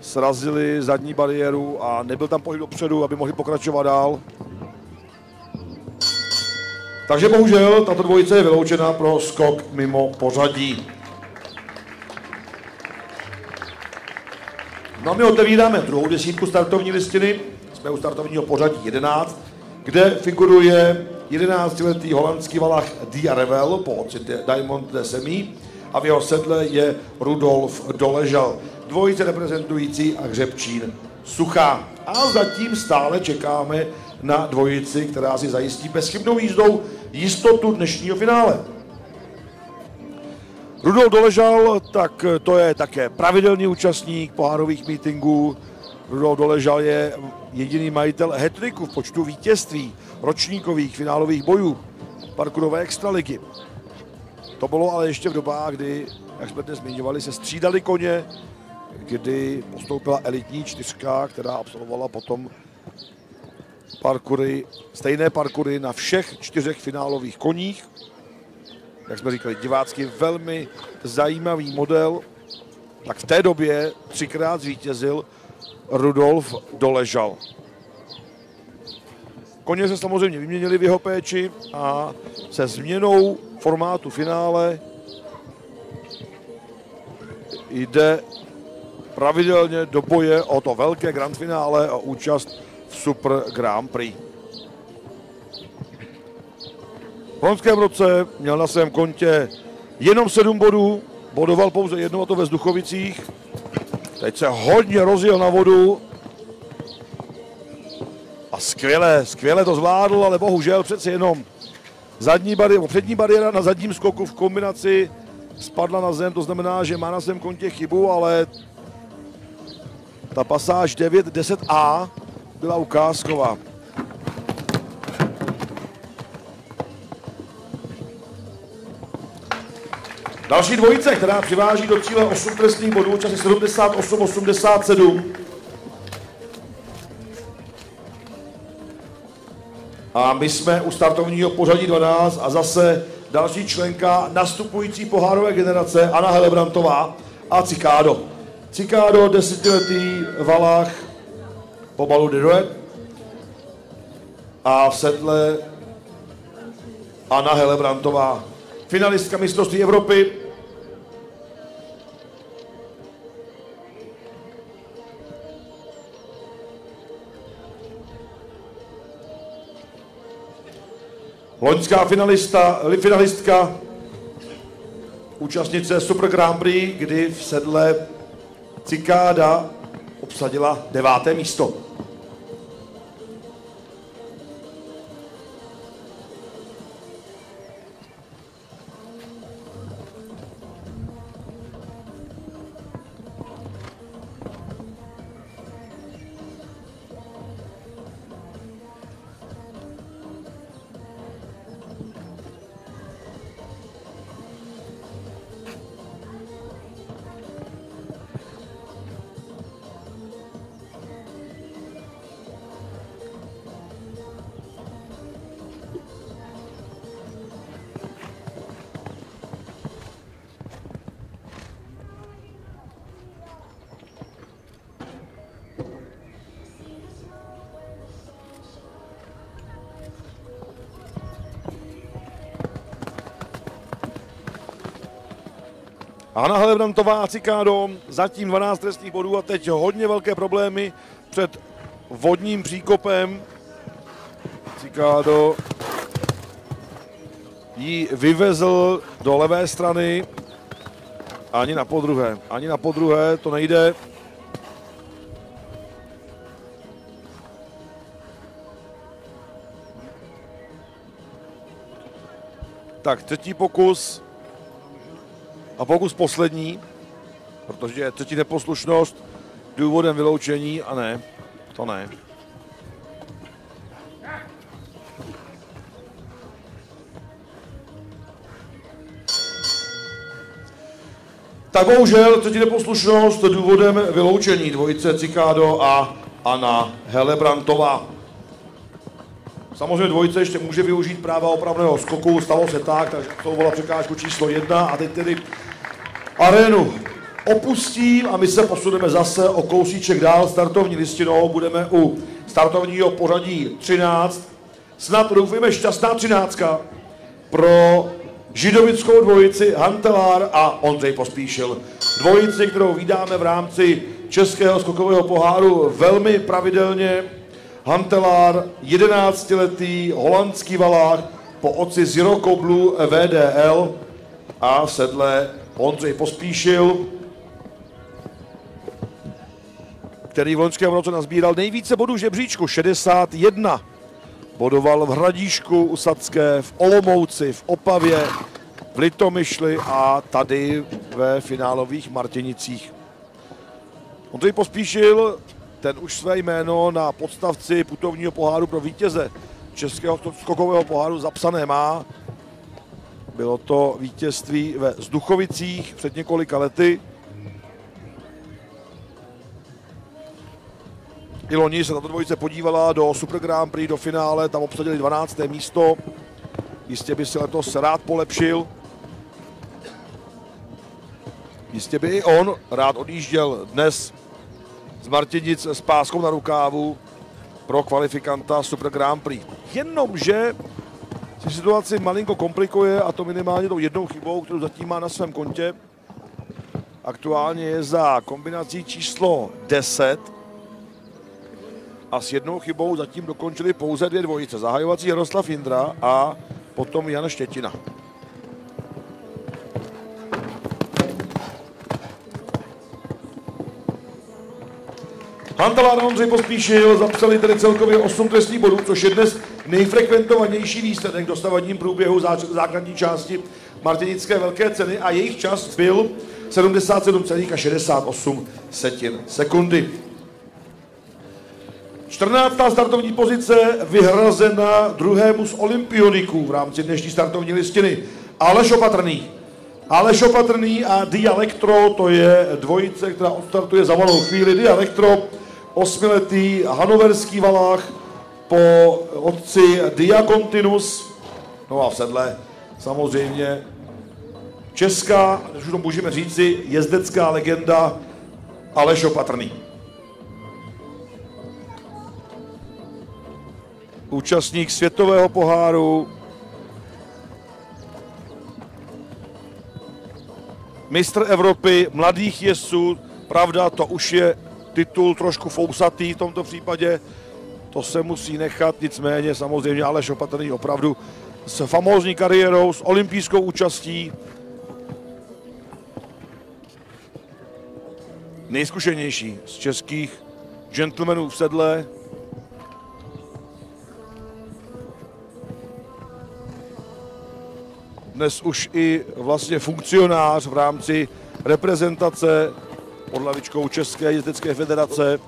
Srazili zadní bariéru a nebyl tam pohyb dopředu, aby mohli pokračovat dál. Takže bohužel tato dvojice je vyloučena pro skok mimo pořadí. No a my otevíráme druhou desítku startovní listiny. Jsme u startovního pořadí 11 kde figuruje 11-letý holandský valach Dia Revel po ocitě Diamond de Semi a v jeho sedle je Rudolf Doležal, dvojice reprezentující a Hřebčín Suchá. A zatím stále čekáme na dvojici, která si zajistí bezchybnou jízdou jistotu dnešního finále. Rudolf Doležal, tak to je také pravidelný účastník pohárových mítingů, Rudolf Doležal je jediný majitel hetriku v počtu vítězství ročníkových finálových bojů parkourové extraligy. To bylo ale ještě v dobách, kdy, jak jsme dnes zmiňovali, se střídali koně, kdy postoupila elitní čtyřka, která absolvovala potom parkury, stejné parkury na všech čtyřech finálových koních. Jak jsme říkali, divácky velmi zajímavý model. Tak v té době třikrát zvítězil Rudolf doležal. Koně se samozřejmě vyměnili v jeho péči a se změnou formátu finále jde pravidelně do boje o to velké grand finále a účast v Super Grand Prix. V loňském roce měl na svém kontě jenom 7 bodů, bodoval pouze jedno a to ve Zduchovicích Teď se hodně rozjel na vodu. A skvěle, skvěle to zvládl, ale bohužel přeci jenom zadní bariéra, přední bariéra na zadním skoku v kombinaci spadla na zem, to znamená, že má na svém kontě chybu, ale ta pasáž 9-10A byla ukázková. Další dvojice, která přiváží do cíle 8 trestných bodů, časy 78-87. A my jsme u startovního pořadí 12 a zase další členka nastupující pohárové generace Anna Helebrantová a Cikádo. Cikádo, desetiletý Valach, pomalu Diroet. A v sedle Anna Helebrantová, finalistka mistrovství Evropy, Loňská finalista, finalistka, účastnice Super Grand Prix, kdy v sedle Cikáda obsadila deváté místo. Hanna Helebrantová a Cikádo, zatím 12 trestných bodů a teď hodně velké problémy před vodním příkopem. Cikádo ji vyvezl do levé strany. Ani na podruhé, ani na podruhé to nejde. Tak, třetí pokus. A pokus poslední, protože je třetí neposlušnost důvodem vyloučení a ne, to ne. Tak bohužel třetí neposlušnost důvodem vyloučení dvojice Cikádo a Anna Helebrantová. Samozřejmě dvojice ještě může využít práva opravného skoku, stalo se tak, takže to byla překážku číslo jedna a teď tedy arénu opustím a my se posuneme zase o kousíček dál startovní listinou. Budeme u startovního pořadí 13. Snad doufujeme šťastná třináctka pro židovickou dvojici Hantelár a Ondřej Pospíšil. Dvojici, kterou vydáme v rámci Českého skokového poháru velmi pravidelně. Hantelár, 11-letý holandský valák po oci Zirokoblu VDL a sedle Ondřej Pospíšil, který v loňském roce nazbíral nejvíce bodů žebříčku, 61. Bodoval v Hradíšku u Sadské, v Olomouci, v Opavě, v Litomyšli a tady ve finálových Martinicích. Ondřej Pospíšil, ten už své jméno na podstavci putovního poháru pro vítěze Českého skokového poháru zapsané má. Bylo to vítězství ve Zduchovicích před několika lety. I loni se tato dvojice podívala do Super Grand Prix, do finále, tam obsadili 12. místo. Jistě by si letos rád polepšil. Jistě by i on rád odjížděl dnes z Martinic s páskou na rukávu pro kvalifikanta Super Grand Prix. Jenomže si situaci malinko komplikuje a to minimálně tou jednou chybou, kterou zatím má na svém kontě. Aktuálně je za kombinací číslo 10 a s jednou chybou zatím dokončili pouze dvě dvojice. Zahajovací Jaroslav Jindra a potom Jan Štětina. Hantalár a Ondřej Pospíšil zapsali tedy celkově 8 trestných bodů, což je dnes nejfrekventovanější výsledek v dosavadním průběhu základní části Martinické velké ceny a jejich čas byl 77,68 setin sekundy. 14. startovní pozice vyhrazena druhému z olympioniků v rámci dnešní startovní listiny. Aleš Opatrný. Aleš Opatrný a Dialektro, to je dvojice, která odstartuje za malou chvíli. Dialektro osmiletý hanoverský valách po otci Diakontinus, no a v sedle samozřejmě česká, už to můžeme říci, jezdecká legenda Aleš Opatrný. Účastník světového poháru, mistr Evropy mladých jezdců, pravda, to už je titul trošku fousatý v tomto případě, to se musí nechat, nicméně samozřejmě Aleš Opatrný opravdu s famózní kariérou, s olympijskou účastí. Nejzkušenější z českých gentlemanů v sedle. Dnes už i vlastně funkcionář v rámci reprezentace pod lavičkou České jezdecké federace,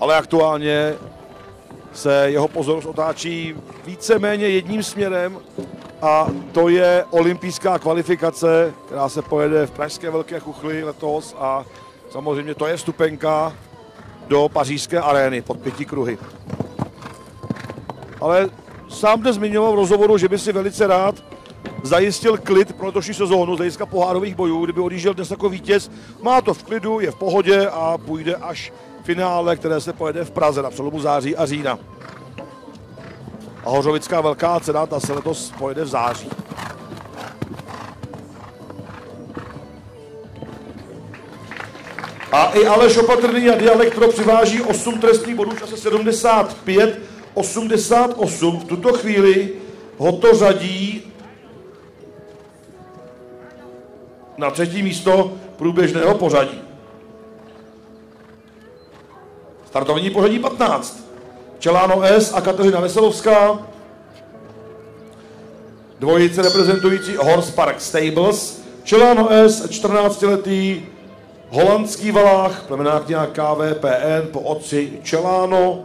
ale aktuálně se jeho pozornost otáčí víceméně jedním směrem a to je olympijská kvalifikace, která se pojede v Pražské Velké Chuchli letos a samozřejmě to je vstupenka do pařížské arény pod pěti kruhy. Ale sám dnes zmiňoval v rozhovoru, že by si velice rád zajistil klid pro letošní sezónu z hlediska pohárových bojů, kdyby odjížděl dnes jako vítěz. Má to v klidu, je v pohodě a půjde až finále, které se pojede v Praze na přelomu září a října. A Hořovická velká cena, ta se letos pojede v září. A i Aleš Opatrný a Dialektro přiváží 8 trestných bodů čase 75, 88. V tuto chvíli ho to řadí na třetí místo průběžného pořadí. Startovní pořadí 15. Čeláno S a Kateřina Veselovská. Dvojice reprezentující Horse Park Stables. Čeláno S, 14-letý holandský valách, plemenák nějak KVPN po otci Čeláno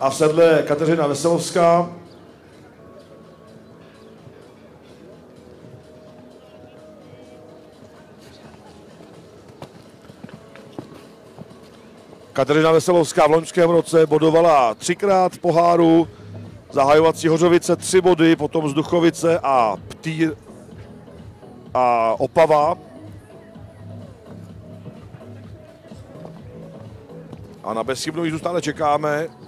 a v sedle Kateřina Veselovská. Kateřina Veselovská v loňském roce bodovala třikrát v poháru, zahajovací Hořovice tři body, potom Zduchovice a Ptýr a Opava. A na bezchybnou jízdu stále čekáme.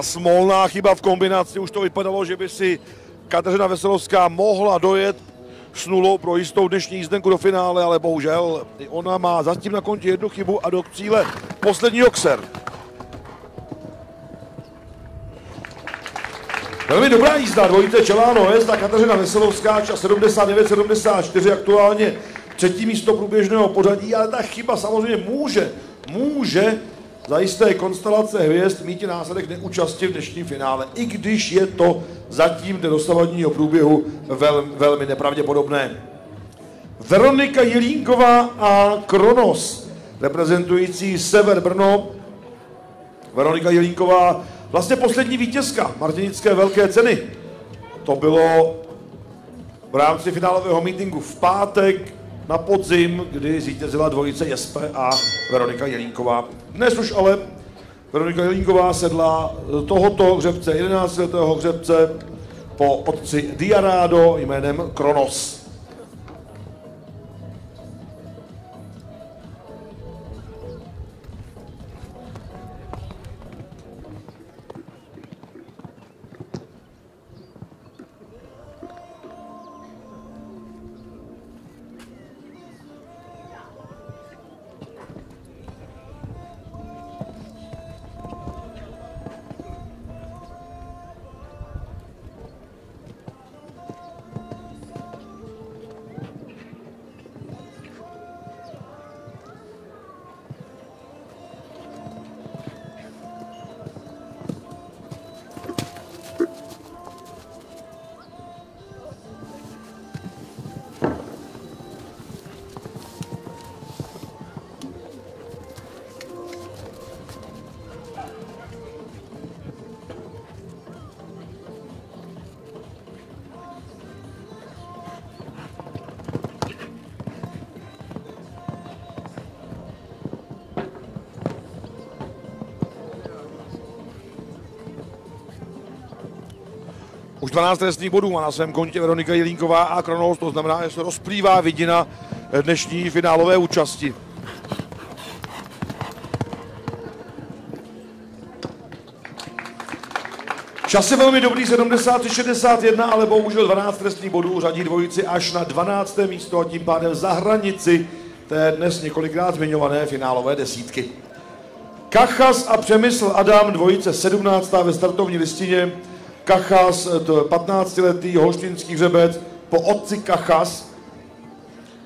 A smolná chyba v kombinaci, už to vypadalo, že by si Kateřina Veselovská mohla dojet s nulou pro jistou dnešní jízdenku do finále, ale bohužel i ona má zatím na konti jednu chybu a do cíle poslední okser. Velmi dobrá jízda, dvojice Čeláno S a Kateřina Veselovská, čas 79-74, aktuálně třetí místo průběžného pořadí, ale ta chyba samozřejmě může, může za jisté konstelace hvězd mít následek neúčasti v dnešním finále, i když je to zatím do dosavadního průběhu vel, velmi nepravděpodobné. Veronika Jelínková a Kronos, reprezentující Sever Brno. Veronika Jelínková, vlastně poslední vítězka Martinické velké ceny. To bylo v rámci finálového meetingu v pátek na podzim, kdy zvítězila dvojice Jespe a Veronika Jelínková. Dnes už ale Veronika Jelínková sedla tohoto hřebce, 11 letého hřebce, po otci Diarado jménem Kronos. Už 12 trestných bodů má na svém kontě Veronika Jelínková a Kronos, to znamená, že se rozplývá vidina dnešní finálové účasti. Čas je velmi dobrý, 70-61, ale bohužel 12 trestných bodů řadí dvojici až na 12. místo a tím pádem za hranici té dnes několikrát zmiňované finálové desítky. Kachas a Přemysl Adam, dvojice 17. ve startovní listině. Kachas, to 15-letý holštinský hřebec, po otci Kachas,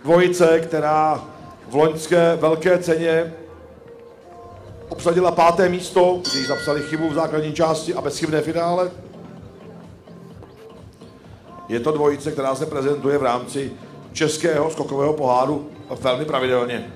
dvojice, která v loňské velké ceně obsadila páté místo, když zapsali chybu v základní části a bezchybné finále. Je to dvojice, která se prezentuje v rámci českého skokového poháru velmi pravidelně.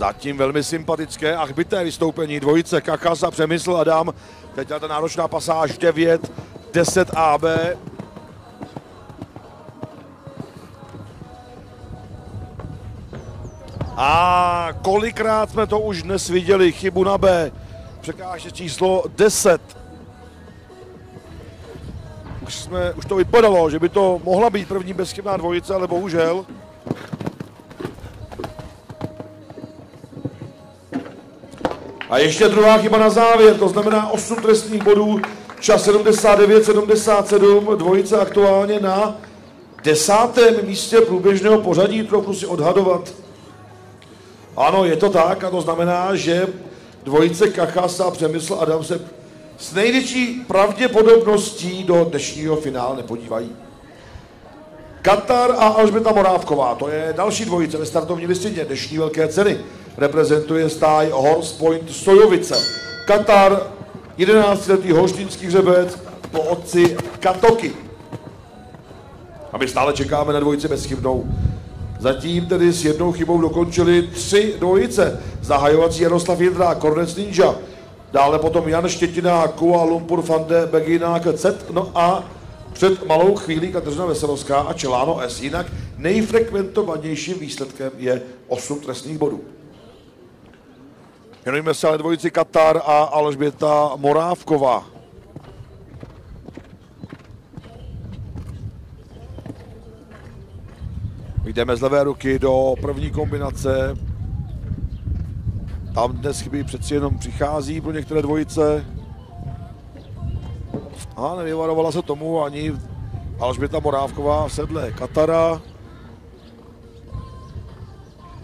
Zatím velmi sympatické a chbité vystoupení dvojice Kakas a Přemysl Adam. Teď ta náročná pasáž 9, 10 AB. A kolikrát jsme to už dnes viděli, chybu na B. Překáže číslo 10. Už, jsme, už to vypadalo, že by to mohla být první bezchybná dvojice, ale bohužel A ještě druhá chyba na závěr, to znamená 8 trestních bodů, čas 79-77, dvojice aktuálně na desátém místě průběžného pořadí, trochu si odhadovat. Ano, je to tak a to znamená, že dvojice Kachasa a Přemysl Adam se s největší pravděpodobností do dnešního finále nepodívají. Katar a Alžběta Morávková, to je další dvojice ve startovní listině dnešní velké ceny reprezentuje stáj Horse Point Sojovice. Katar, 11-letý holštinský hřebec po otci Katoky. A my stále čekáme na dvojici bezchybnou. Zatím tedy s jednou chybou dokončili tři dvojice. Zahajovací Jaroslav Jindra, Kornec Ninja. Dále potom Jan Štětina, Kuala Lumpur, Fande, Beginák, Cet. No a před malou chvílí Kateřina Veselovská a Čeláno S. Jinak nejfrekventovanějším výsledkem je 8 trestných bodů. Věnujeme se ale dvojici Katar a Alžběta Morávková. Jdeme z levé ruky do první kombinace. Tam dnes chybí přeci jenom přichází pro některé dvojice. A nevyvarovala se tomu ani Alžběta Morávková v sedle Katara.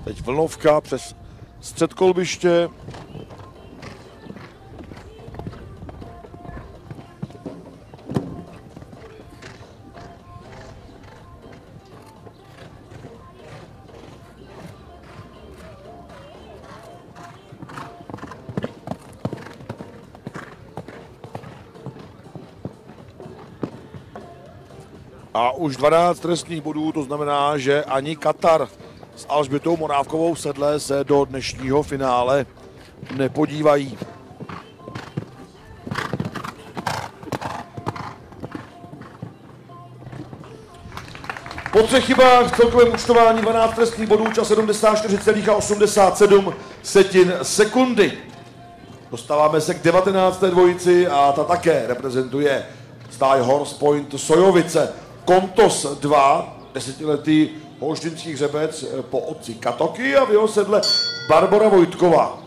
Teď vlnovka přes střed kolbiště. A už 12 trestních bodů, to znamená, že ani Katar s Alžbětou Morávkovou sedle se do dnešního finále nepodívají. Po třech chybách v celkovém účtování 12 trestních bodů, čas 74,87 setin sekundy. Dostáváme se k 19. dvojici a ta také reprezentuje stáj Horse Point Sojovice. Kontos 2, desetiletý holštinský hřebec eh, po otci Katoky a v jeho sedle Barbara Vojtková.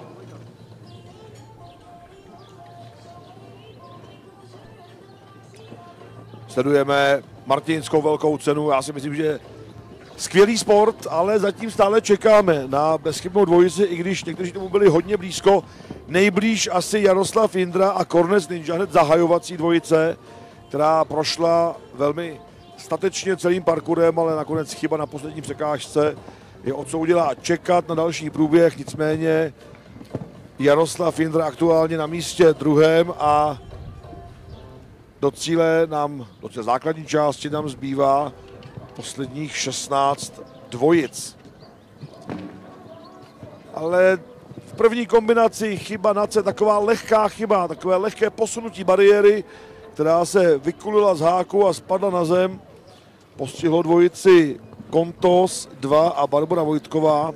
Sledujeme Martinskou velkou cenu. Já si myslím, že Skvělý sport, ale zatím stále čekáme na bezchybnou dvojici, i když někteří tomu byli hodně blízko. Nejblíž asi Jaroslav Indra a Kornes Ninja, hned zahajovací dvojice, která prošla velmi statečně celým parkourem, ale nakonec chyba na poslední překážce je odsoudila čekat na další průběh, nicméně Jaroslav Indra aktuálně na místě druhém a do cíle nám, do té základní části nám zbývá posledních 16 dvojic. Ale v první kombinaci chyba na C, taková lehká chyba, takové lehké posunutí bariéry, která se vykulila z háku a spadla na zem. Postihlo dvojici Kontos 2 a Barbara Vojtková.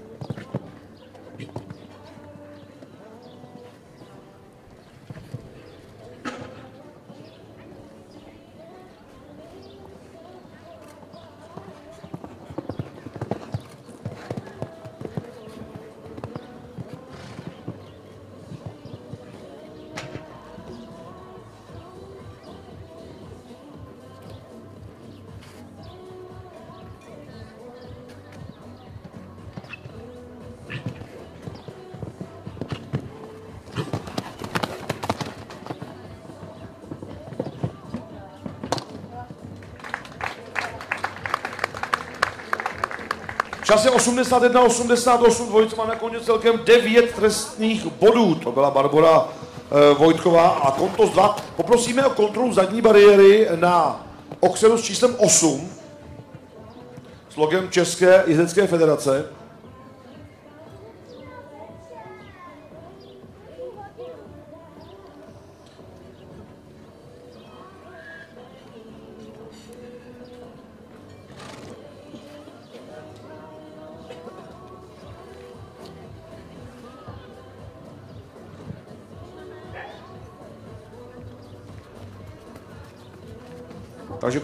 Čas je 81-88, dvojice má nakonec celkem 9 trestných bodů. To byla Barbara e, Vojtková a Kontos 2. Poprosíme o kontrolu zadní bariéry na Oxelu s číslem 8 s logem České jezdecké federace.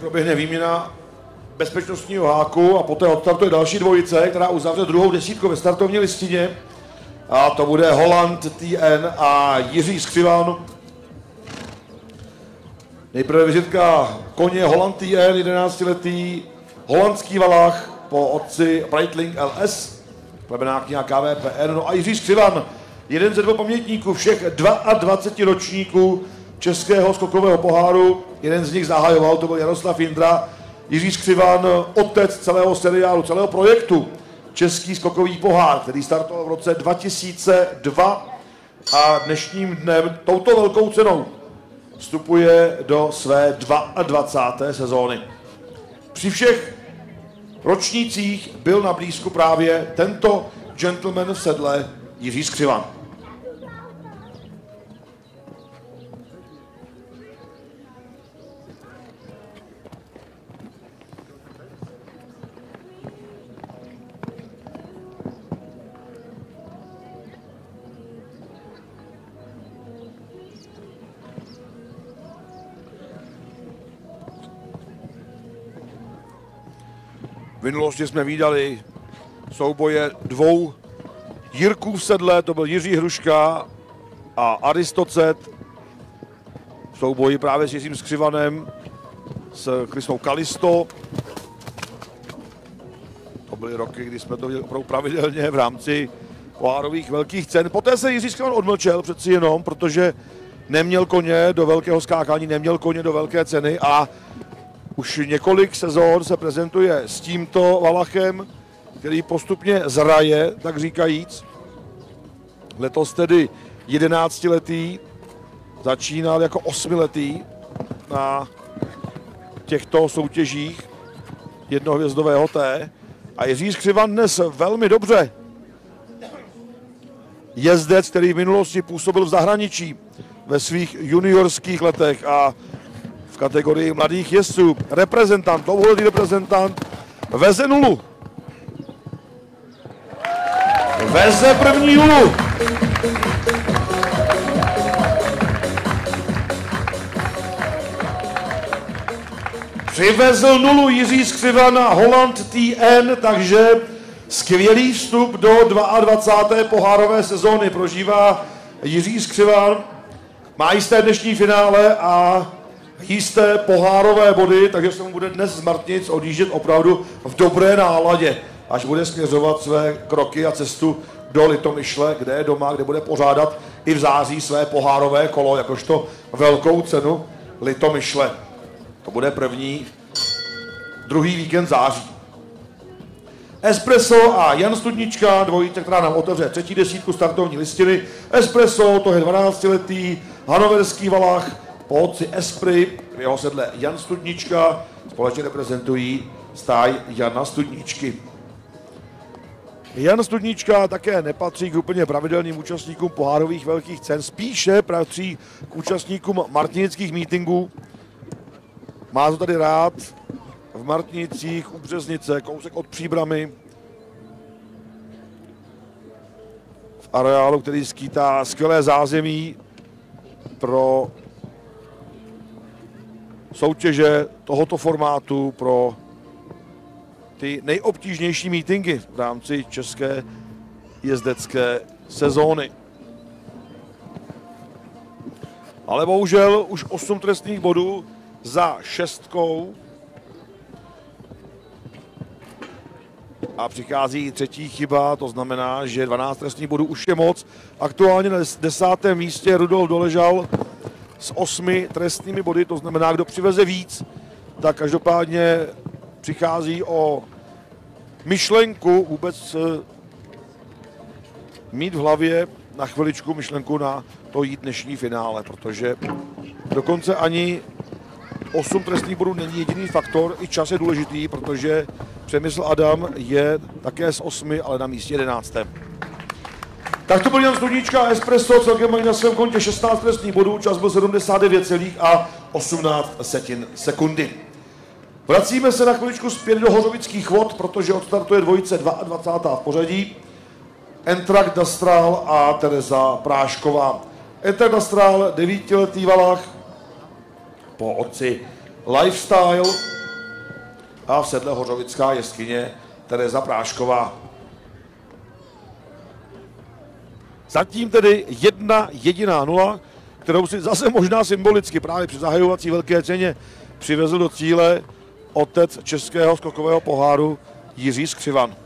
Proběhne výměna bezpečnostního háku a poté odstartuje další dvojice, která uzavře druhou desítku ve startovní listině. A to bude Holland TN a Jiří Skřivan. Nejprve vizitka koně Holland TN, 11-letý holandský valach po otci Breitling LS, plemenák kniha KVPN. No a Jiří Skřivan, jeden ze dvou pamětníků všech 22 ročníků českého skokového poháru. Jeden z nich zahajoval, to byl Jaroslav Indra. Jiří Skřivan, otec celého seriálu, celého projektu Český skokový pohár, který startoval v roce 2002 a dnešním dnem touto velkou cenou vstupuje do své 22. sezóny. Při všech ročnících byl na blízku právě tento gentleman v sedle Jiří Skřivan. V minulosti jsme viděli souboje dvou Jirků v sedle, to byl Jiří Hruška a Aristocet. Souboji právě s Jiřím Skřivanem, s Krysnou Kalisto. To byly roky, kdy jsme to viděli opravdu pravidelně v rámci pohárových velkých cen. Poté se Jiří Skřivan odmlčel přeci jenom, protože neměl koně do velkého skákání, neměl koně do velké ceny a už několik sezón se prezentuje s tímto Valachem, který postupně zraje, tak říkajíc. Letos tedy 11-letý, začínal jako 8-letý na těchto soutěžích jednohvězdového T. A Jiří Skřivan dnes velmi dobře. Jezdec, který v minulosti působil v zahraničí ve svých juniorských letech a kategorii mladých jezdců. Reprezentant, dlouholetý reprezentant, veze nulu. Veze první nulu. Přivezl nulu Jiří Skřiva na Holland TN, takže skvělý vstup do 22. pohárové sezóny prožívá Jiří Skřivan. Má jisté dnešní finále a jisté pohárové body, takže se mu bude dnes z Martinic odjíždět opravdu v dobré náladě, až bude směřovat své kroky a cestu do Litomyšle, kde je doma, kde bude pořádat i v září své pohárové kolo, jakožto velkou cenu Litomyšle. To bude první, druhý víkend září. Espresso a Jan Studnička, dvojice, která nám otevře třetí desítku startovní listiny. Espresso, to je 12-letý hanoverský valach, po otci Espry, v jeho sedle Jan Studnička, společně reprezentují stáj Jana Studničky. Jan Studnička také nepatří k úplně pravidelným účastníkům pohárových velkých cen, spíše patří k účastníkům martinických mítingů. Má to tady rád, v Martinicích, u Březnice, kousek od Příbramy. V areálu, který skýtá skvělé zázemí pro soutěže tohoto formátu, pro ty nejobtížnější mítingy v rámci české jezdecké sezóny. Ale bohužel už 8 trestných bodů za šestkou a přichází třetí chyba, to znamená, že 12 trestních bodů už je moc. Aktuálně na desátém místě Rudolf doležal s osmi trestnými body, to znamená, kdo přiveze víc, tak každopádně přichází o myšlenku vůbec eh, mít v hlavě na chviličku myšlenku na to jít dnešní finále, protože dokonce ani 8 trestných bodů není jediný faktor, i čas je důležitý, protože Přemysl Adam je také z 8, ale na místě 11. Tak to byl Jan Studnička a Espresso, celkem mají na svém kontě 16 trestních bodů, čas byl 79,18 setin sekundy. Vracíme se na chviličku zpět do Hořovických vod, protože odstartuje dvojice 22. v pořadí. Entrak Dastral a Tereza Prášková. Entrak Dastral, devítiletý valach, po otci Lifestyle a v sedle Hořovická jeskyně Tereza Prášková. Zatím tedy jedna jediná nula, kterou si zase možná symbolicky právě při zahajovací velké ceně přivezl do cíle otec českého skokového poháru Jiří Skřivan.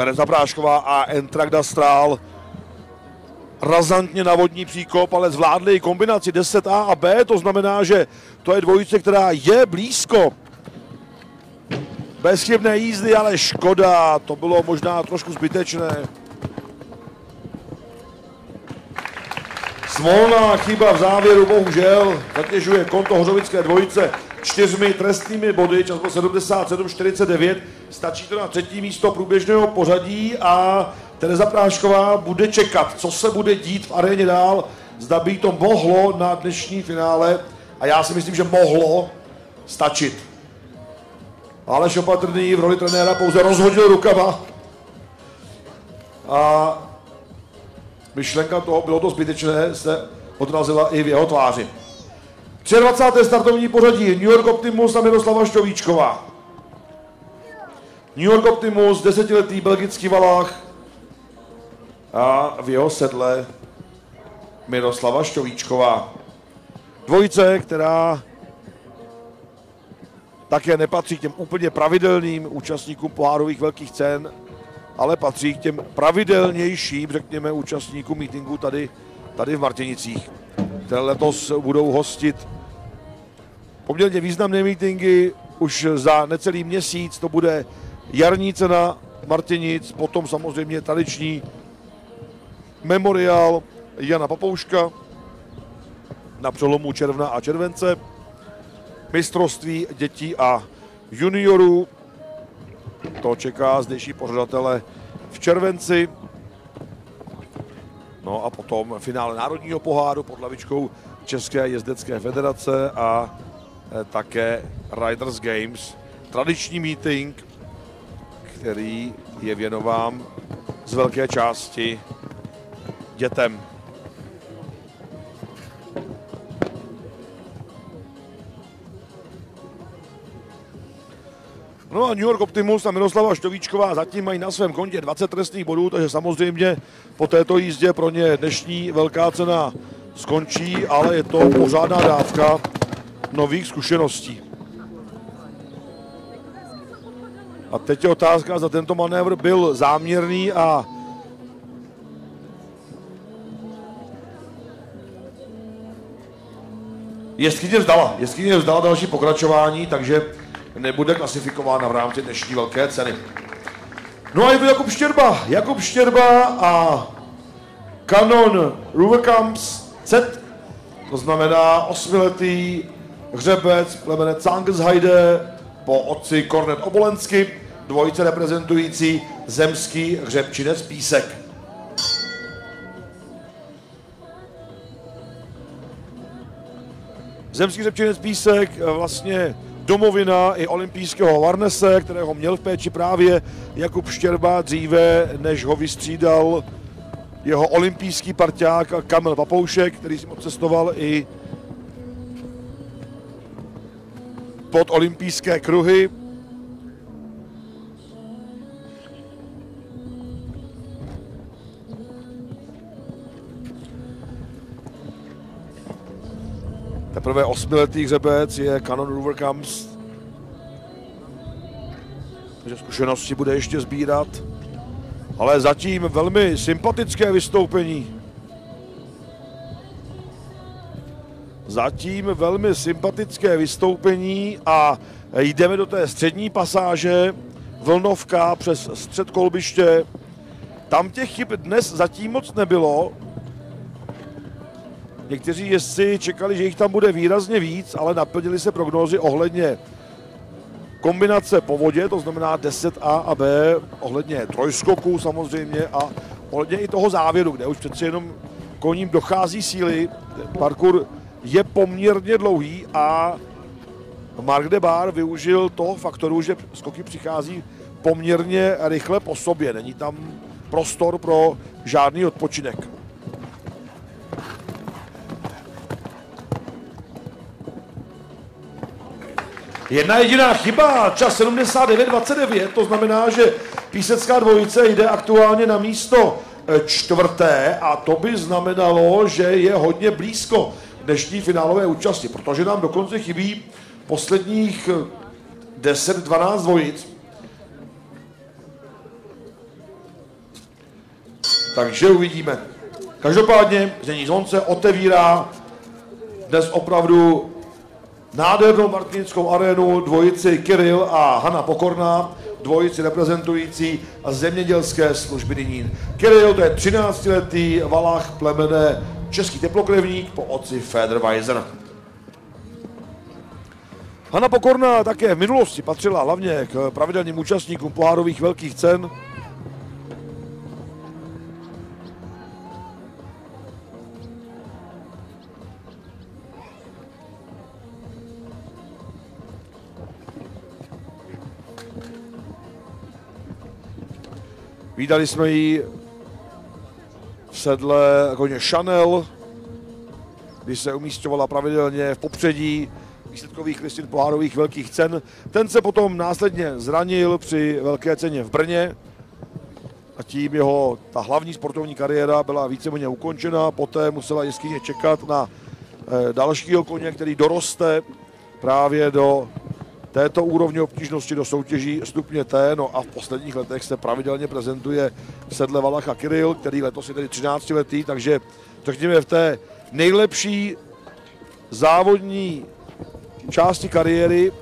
Tereza Prášková a Entrak Dastral razantně na vodní příkop, ale zvládli kombinaci 10A a B, to znamená, že to je dvojice, která je blízko. Bezchybné jízdy, ale škoda, to bylo možná trošku zbytečné. Smolná chyba v závěru, bohužel, zatěžuje konto Hořovické dvojice čtyřmi trestnými body, čas byl 77-49, stačí to na třetí místo průběžného pořadí a Tereza Prášková bude čekat, co se bude dít v aréně dál, zda by to mohlo na dnešní finále a já si myslím, že mohlo stačit. Aleš Opatrný v roli trenéra pouze rozhodil rukama a myšlenka toho, bylo to zbytečné, se odrazila i v jeho tváři. 23. startovní pořadí New York Optimus a Miroslava Šťovíčková. New York Optimus, desetiletý belgický valách a v jeho sedle Miroslava Šťovíčková. Dvojice, která také nepatří k těm úplně pravidelným účastníkům pohárových velkých cen, ale patří k těm pravidelnějším, řekněme, účastníkům mítingu tady, tady v Martinicích, které letos budou hostit poměrně významné mítingy. Už za necelý měsíc to bude jarní cena Martinic, potom samozřejmě tradiční memoriál Jana Papouška na přelomu června a července, mistrovství dětí a juniorů, to čeká zdejší pořadatele v červenci. No a potom finále Národního poháru pod lavičkou České jezdecké federace a také Riders Games. Tradiční meeting, který je věnován z velké části dětem. No a New York Optimus a Miroslava Štovíčková zatím mají na svém kontě 20 trestných bodů, takže samozřejmě po této jízdě pro ně dnešní velká cena skončí, ale je to pořádná dávka nových zkušeností. A teď je otázka, za tento manévr byl záměrný a Jeskyně vzdala. Jeskyně vzdala další pokračování, takže nebude klasifikována v rámci dnešní velké ceny. No a je to Jakub Štěrba. Jakub Štěrba a Canon Ruverkamps Z, to znamená osmiletý hřebec plemene Zangesheide po otci Kornet Obolensky, dvojice reprezentující zemský hřebčinec Písek. Zemský hřebčinec Písek vlastně domovina i olympijského Varnese, kterého měl v péči právě Jakub Štěrba dříve, než ho vystřídal jeho olympijský parťák Kamil Papoušek, který si odcestoval i pod olympijské kruhy. Teprve osmiletý hřebec je Canon River Camps. Takže zkušenosti bude ještě sbírat. Ale zatím velmi sympatické vystoupení. Zatím velmi sympatické vystoupení a jdeme do té střední pasáže. Vlnovka přes střed kolbiště. Tam těch chyb dnes zatím moc nebylo. Někteří jezdci čekali, že jich tam bude výrazně víc, ale naplnili se prognózy ohledně kombinace po vodě, to znamená 10A a B, ohledně trojskoků samozřejmě a ohledně i toho závěru, kde už přeci jenom koním dochází síly. Parkour je poměrně dlouhý a Mark de Bar využil toho faktoru, že skoky přichází poměrně rychle po sobě. Není tam prostor pro žádný odpočinek. Jedna jediná chyba, čas 79-29, to znamená, že písecká dvojice jde aktuálně na místo čtvrté a to by znamenalo, že je hodně blízko dnešní finálové účasti, protože nám dokonce chybí posledních 10-12 e, dvojic. Takže uvidíme. Každopádně Zení Zvonce otevírá dnes opravdu nádhernou martinickou arénu dvojici Kiril a Hanna Pokorná, dvojici reprezentující zemědělské služby Dynín. Kiril to je 13-letý valach plemene český teplokrevník po otci Federweiser. Hanna Pokorná také v minulosti patřila hlavně k pravidelným účastníkům pohárových velkých cen, Vídali jsme ji sedle koně Chanel, když se umístěvala pravidelně v popředí výsledkových listin pohárových velkých cen. Ten se potom následně zranil při velké ceně v Brně a tím jeho ta hlavní sportovní kariéra byla víceméně ukončena. Poté musela jeskyně čekat na eh, dalšího koně, který doroste právě do této úrovně obtížnosti do soutěží stupně T. No a v posledních letech se pravidelně prezentuje v sedle Valach a Kiril, který letos je tedy 13 letý, takže řekněme v té nejlepší závodní části kariéry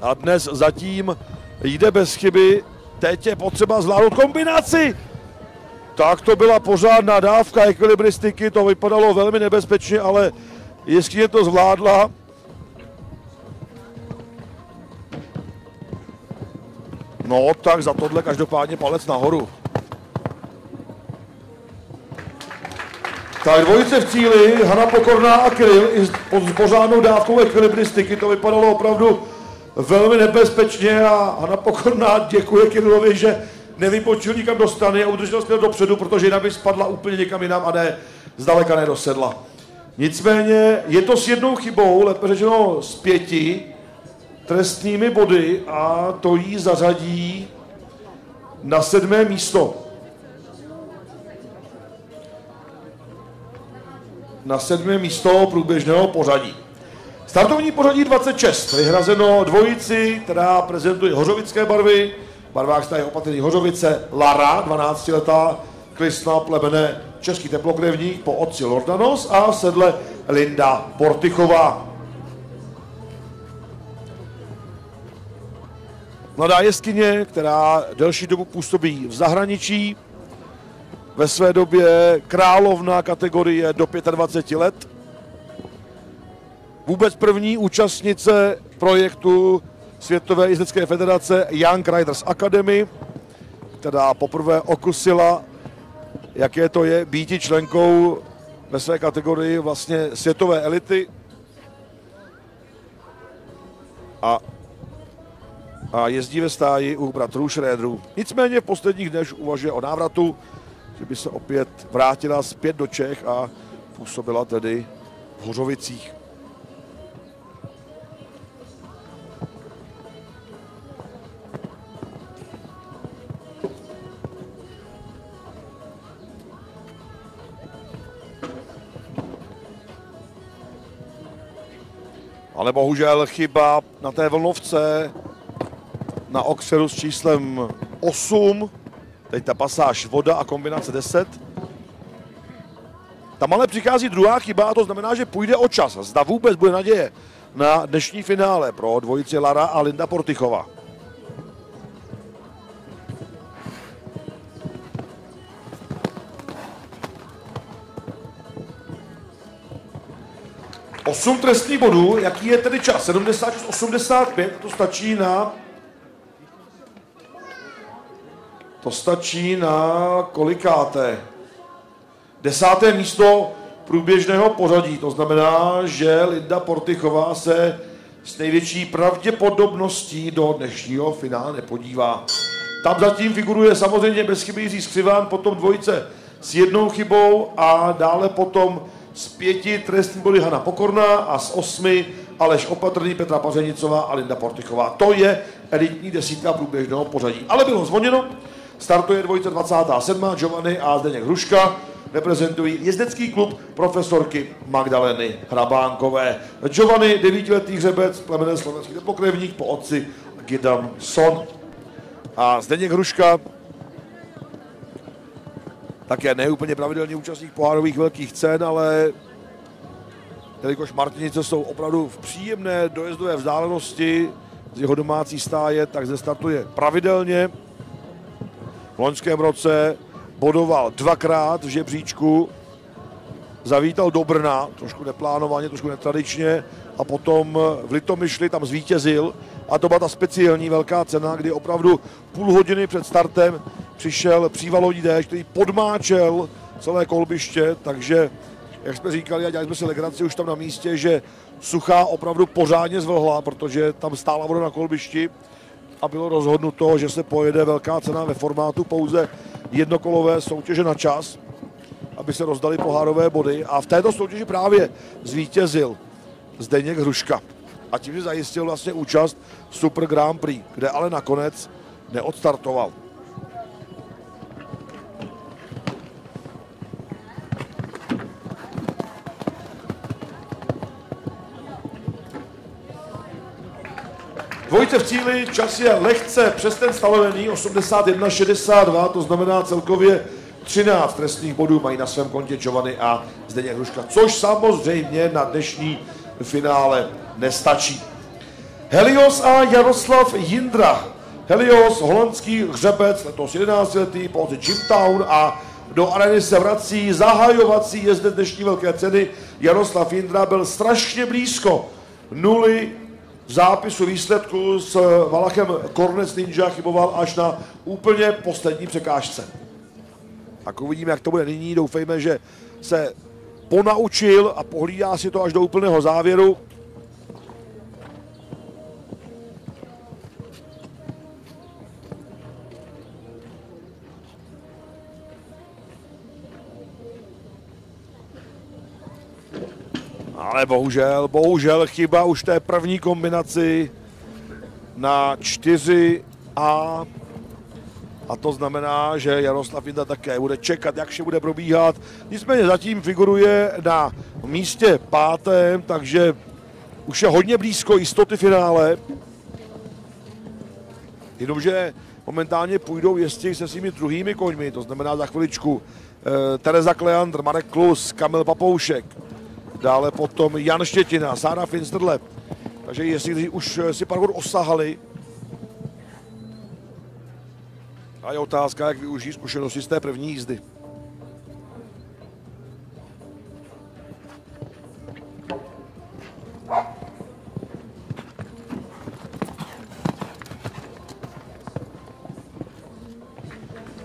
a dnes zatím jde bez chyby. Teď je potřeba zvládnout kombinaci. Tak to byla pořádná dávka ekvilibristiky, to vypadalo velmi nebezpečně, ale jeskyně to zvládla. No, tak za tohle každopádně palec nahoru. Tak dvojice v cíli, Hana Pokorná a Kryl i s pořádnou dávkou ekvilibristiky, to vypadalo opravdu velmi nebezpečně a Hana Pokorná děkuje Krylovi, že nevypočil nikam do strany a udržel se dopředu, protože jinak by spadla úplně někam jinam a ne, zdaleka nedosedla. Nicméně je to s jednou chybou, lépe řečeno s pěti trestnými body a to jí zařadí na sedmé místo. Na sedmé místo průběžného pořadí. Startovní pořadí 26, vyhrazeno dvojici, která prezentuje hořovické barvy, barvách stáje opatrný Hořovice, Lara, 12-letá, Kristna plebene český teplokrevník po otci Lordanos a sedle Linda Portichová. Mladá jeskyně, která delší dobu působí v zahraničí, ve své době královna kategorie do 25 let. Vůbec první účastnice projektu Světové jezdecké federace Young Riders Academy, která poprvé okusila, jaké to je být členkou ve své kategorii vlastně světové elity. A, a jezdí ve stáji u bratrů Šrédrů. Nicméně v posledních dnech uvažuje o návratu, že by se opět vrátila zpět do Čech a působila tedy v Hořovicích. Ale bohužel chyba na té vlnovce na Oxeru s číslem 8. Teď ta pasáž voda a kombinace 10. Tam ale přichází druhá chyba a to znamená, že půjde o čas. Zda vůbec bude naděje na dnešní finále pro dvojici Lara a Linda Portichova. Osm trestných bodů, jaký je tedy čas? 76-85, to stačí na... To stačí na kolikáté? Desáté místo průběžného pořadí, to znamená, že Linda Portichová se s největší pravděpodobností do dnešního finále nepodívá. Tam zatím figuruje samozřejmě bez chyby Skřiván, potom dvojice s jednou chybou a dále potom z pěti trestní body Hana Pokorná a z osmi Aleš Opatrný, Petra Pařenicová a Linda Portichová. To je elitní desítka průběžného pořadí. Ale bylo zvoněno, startuje dvojice 27. Giovanni a Zdeněk Hruška, reprezentují jezdecký klub profesorky Magdaleny Hrabánkové. Giovanni, devítiletý hřebec, plemenný slovenský tepokrevník po otci Gidan Son. A Zdeněk Hruška, také neúplně pravidelný účastník pohárových velkých cen, ale jelikož Martinice jsou opravdu v příjemné dojezdové vzdálenosti z jeho domácí stáje, tak zde startuje pravidelně. V loňském roce bodoval dvakrát v žebříčku, zavítal do Brna, trošku neplánovaně, trošku netradičně, a potom v Litomyšli tam zvítězil. A to byla ta speciální velká cena, kdy opravdu půl hodiny před startem přišel přívalový déšť, který podmáčel celé kolbiště, takže, jak jsme říkali a dělali jsme si legraci už tam na místě, že suchá opravdu pořádně zvlhla, protože tam stála voda na kolbišti a bylo rozhodnuto, že se pojede velká cena ve formátu pouze jednokolové soutěže na čas, aby se rozdali pohárové body a v této soutěži právě zvítězil Zdeněk Hruška. A tím si zajistil vlastně účast v Super Grand Prix, kde ale nakonec neodstartoval. Je v cíli, čas je lehce přes ten stanovený 81-62, to znamená celkově 13 trestných bodů mají na svém kontě Giovanni a Zdeněk Hruška, což samozřejmě na dnešní finále nestačí. Helios a Jaroslav Jindra. Helios, holandský hřebec, letos 11 letý, po Town a do areny se vrací zahajovací jezdec dnešní velké ceny. Jaroslav Jindra byl strašně blízko nuly zápisu výsledku s Valachem Kornec Ninja chyboval až na úplně poslední překážce. Tak uvidíme, jak to bude nyní. Doufejme, že se ponaučil a pohlídá si to až do úplného závěru. Ale bohužel, bohužel chyba už té první kombinaci na 4 a a to znamená, že Jaroslav Jinda také bude čekat, jak vše bude probíhat. Nicméně zatím figuruje na místě pátém, takže už je hodně blízko jistoty finále. Jenomže momentálně půjdou jezdci se svými druhými koňmi, to znamená za chviličku eh, Tereza Kleandr, Marek Klus, Kamil Papoušek, dále potom Jan Štětina, Sára Finsterle. Takže jestli už si parkour osahali, a je otázka, jak využijí zkušenosti z té první jízdy.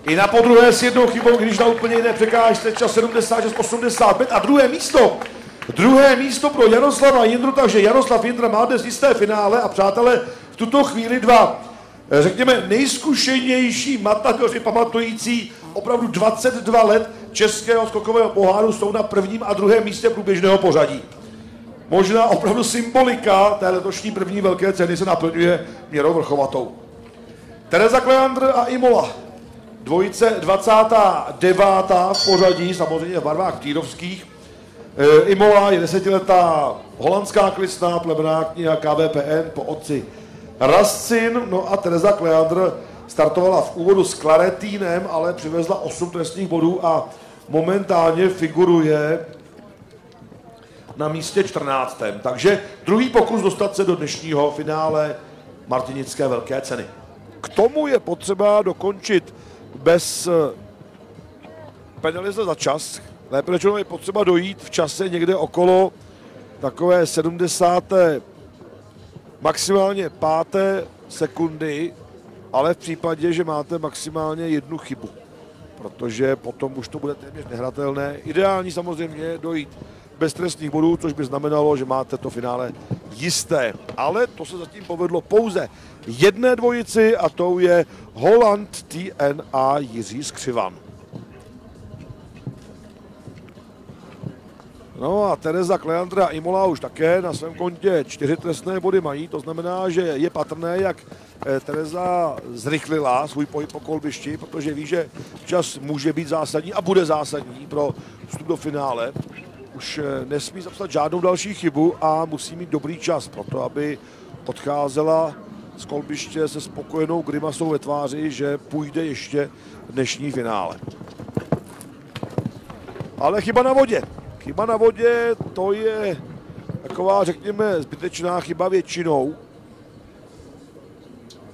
I na podruhé s jednou chybou, když na úplně jiné překážce čas 76, 85 a druhé místo. Druhé místo pro Jaroslava Jindru, takže Jaroslav Jindra má dnes jisté finále a přátelé, v tuto chvíli dva Eh, řekněme, nejzkušenější matadoři pamatující opravdu 22 let českého skokového poháru jsou na prvním a druhém místě průběžného pořadí. Možná opravdu symbolika té letošní první velké ceny se naplňuje měrou vrchovatou. Tereza Kleandr a Imola. Dvojice 29. v pořadí, samozřejmě v barvách týrovských. Eh, Imola je desetiletá holandská klisná plemená kniha KVPN po otci Rascin, no a Teresa Kleandr startovala v úvodu s Klaretínem, ale přivezla 8 trestních bodů a momentálně figuruje na místě 14. Takže druhý pokus dostat se do dnešního finále Martinické velké ceny. K tomu je potřeba dokončit bez eh, penalizace za čas. Lépe je potřeba dojít v čase někde okolo takové 70 maximálně páté sekundy, ale v případě, že máte maximálně jednu chybu, protože potom už to bude téměř nehratelné. Ideální samozřejmě dojít bez trestných bodů, což by znamenalo, že máte to finále jisté. Ale to se zatím povedlo pouze jedné dvojici a to je Holland TN a Jiří Skřivan. No a Tereza Kleandra Imola už také na svém kontě čtyři trestné body mají, to znamená, že je patrné, jak eh, Tereza zrychlila svůj pohyb po kolbišti, protože ví, že čas může být zásadní a bude zásadní pro vstup do finále. Už eh, nesmí zapsat žádnou další chybu a musí mít dobrý čas pro to, aby odcházela z kolbiště se spokojenou grimasou ve tváři, že půjde ještě dnešní finále. Ale chyba na vodě. Chyba na vodě, to je taková, řekněme, zbytečná chyba většinou.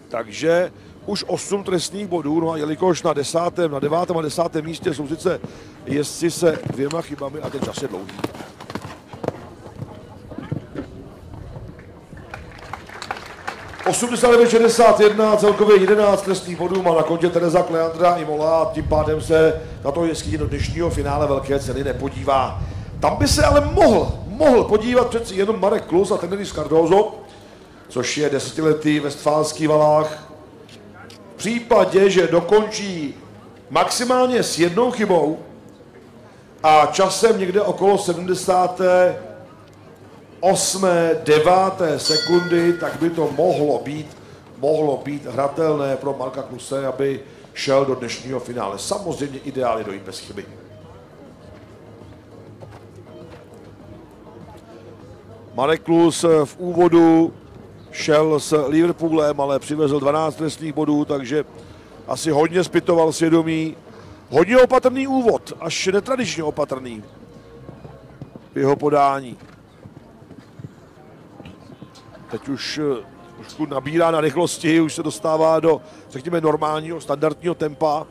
Takže už 8 trestních bodů, no a jelikož na desátém, na devátém a desátém místě jsou sice jezdci se dvěma chybami a ten čas je dlouhý. ...89-61, celkově 11 trestných bodů má na kontě Tereza Kleandra i Mola a tím pádem se na to jeskyni do dnešního finále velké ceny nepodívá. Tam by se ale mohl, mohl podívat přeci jenom Marek Klus a Teneris Cardozo, což je desetiletý vestfálský valách. V případě, že dokončí maximálně s jednou chybou a časem někde okolo 70. 8. 9. sekundy, tak by to mohlo být, mohlo být hratelné pro Marka Kluse, aby šel do dnešního finále. Samozřejmě ideálně dojít bez chyby. Marek Klus v úvodu šel s Liverpoolem, ale přivezl 12 trestných bodů, takže asi hodně zpytoval svědomí. Hodně opatrný úvod, až netradičně opatrný v jeho podání. Teď už eh, trošku nabírá na rychlosti, už se dostává do, řekněme, normálního, standardního tempa.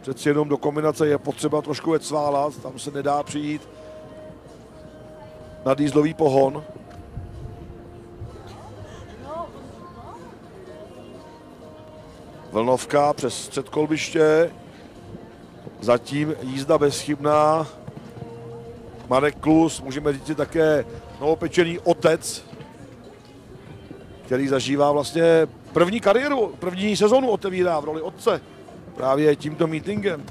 Přeci jenom do kombinace je potřeba trošku vecválat, tam se nedá přijít na dýzlový pohon. Vlnovka přes střed kolbiště. Zatím jízda bezchybná. Marek Klus, můžeme říct také novopečený otec, který zažívá vlastně první kariéru, první sezonu otevírá v roli otce právě tímto meetingem.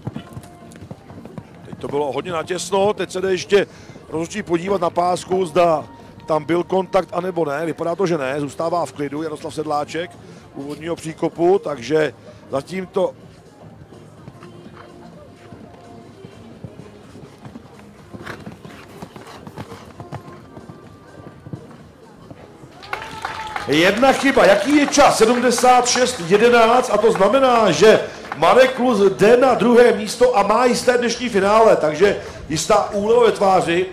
Teď to bylo hodně natěsno, teď se jde ještě rozhodčí podívat na pásku, zda tam byl kontakt, anebo ne. Vypadá to, že ne, zůstává v klidu Jaroslav Sedláček úvodního příkopu, takže zatím to Jedna chyba. Jaký je čas? 76.11 a to znamená, že Marek Klus jde na druhé místo a má jisté dnešní finále, takže jistá úleva ve tváři.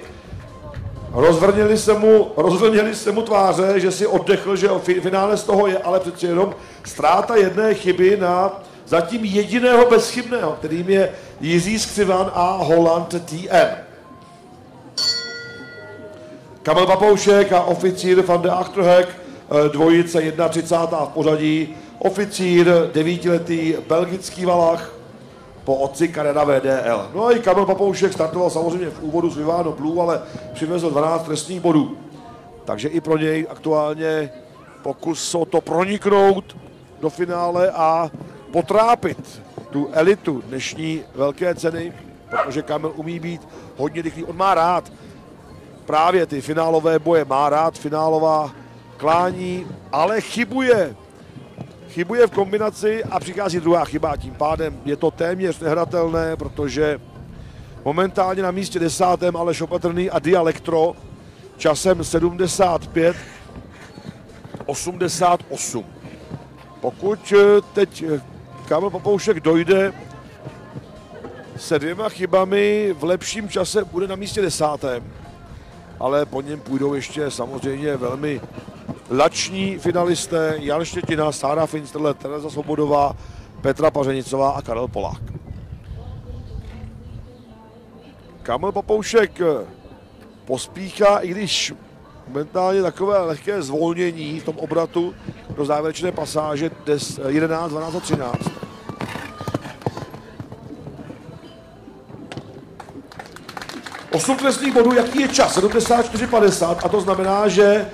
Rozvrnili se mu, rozvrnili se mu tváře, že si oddechl, že finále z toho je, ale přeci jenom ztráta jedné chyby na zatím jediného bezchybného, kterým je Jiří Skřivan a Holland TM. Kamil Papoušek a oficír van de Achterhek, eh, dvojice 31. v pořadí, oficír, devítiletý belgický valach, po otci Karena VDL. No a i Kamil Papoušek startoval samozřejmě v úvodu s Vivano Blue, ale přivezl 12 trestních bodů. Takže i pro něj aktuálně pokus o to proniknout do finále a potrápit tu elitu dnešní velké ceny, protože Kamil umí být hodně rychlý. On má rád právě ty finálové boje, má rád finálová klání, ale chybuje chybuje v kombinaci a přichází druhá chyba. Tím pádem je to téměř nehratelné, protože momentálně na místě desátém Aleš Opatrný a Dialektro časem 75 88. Pokud eh, teď eh, Kamil Papoušek dojde se dvěma chybami v lepším čase bude na místě desátém, ale po něm půjdou ještě samozřejmě velmi lační finalisté Jan Štětina, Sára Finsterle, Tereza Svobodová, Petra Pařenicová a Karel Polák. Kamil Papoušek pospíchá, i když momentálně takové lehké zvolnění v tom obratu do závěrečné pasáže 11, 12 a 13. Osm trestných bodů, jaký je čas? 74,50 a to znamená, že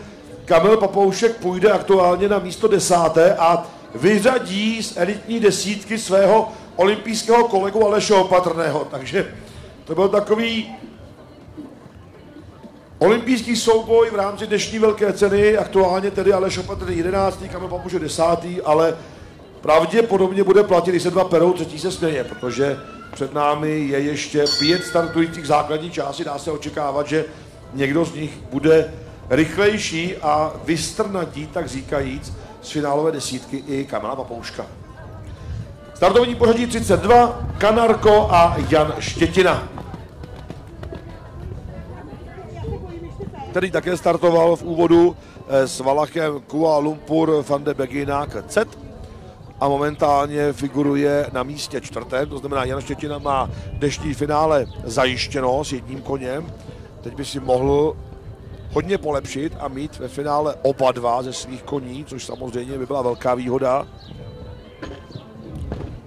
Kamil Papoušek půjde aktuálně na místo desáté a vyřadí z elitní desítky svého olympijského kolegu Aleše Opatrného. Takže to byl takový olympijský souboj v rámci dnešní velké ceny, aktuálně tedy Aleš Opatrný 11. Kamil Papoušek 10. ale pravděpodobně bude platit, když se dva perou, třetí se směje, protože před námi je ještě pět startujících základní části, dá se očekávat, že někdo z nich bude rychlejší a vystrnatí, tak říkajíc, z finálové desítky i Kamila Papouška. Startovní pořadí 32, Kanarko a Jan Štětina. Který také startoval v úvodu eh, s Valachem Kuala Lumpur van de Begina KZ a momentálně figuruje na místě čtvrtém, to znamená Jan Štětina má dnešní finále zajištěno s jedním koněm. Teď by si mohl hodně polepšit a mít ve finále oba dva ze svých koní, což samozřejmě by byla velká výhoda.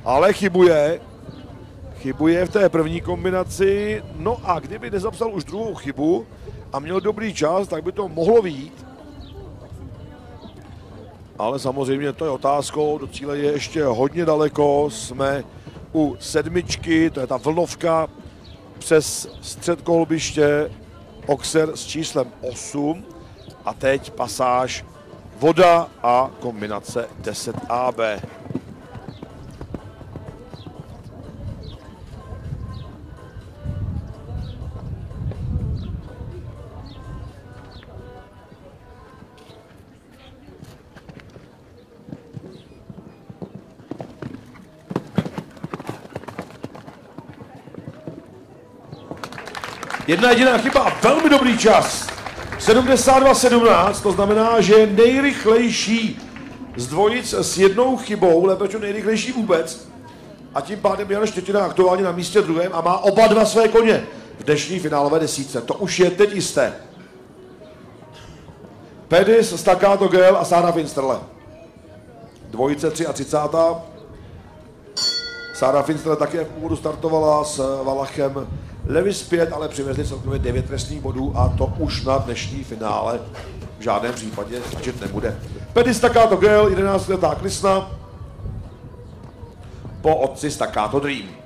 Ale chybuje, chybuje v té první kombinaci, no a kdyby nezapsal už druhou chybu a měl dobrý čas, tak by to mohlo výjít. Ale samozřejmě to je otázkou, do cíle je ještě hodně daleko, jsme u sedmičky, to je ta vlnovka, přes střed kolbiště, Oxer s číslem 8 a teď pasáž voda a kombinace 10AB. Jedna jediná chyba, velmi dobrý čas. 72-17, to znamená, že nejrychlejší z dvojic s jednou chybou, lépe nejrychlejší vůbec. A tím pádem Jan Štětina aktuálně na místě druhém a má oba dva své koně v dnešní finálové desíce. To už je teď jisté. Pedis, Staccato Gel a Sára Finsterle. Dvojice 33. Sára Finsterle také v úvodu startovala s Valachem Levis 5, ale přivezli celkově 9 trestných bodů a to už na dnešní finále v žádném případě stačit nebude. Pedis Staccato Gel, 11 letá Klisna, po otci Staccato Dream.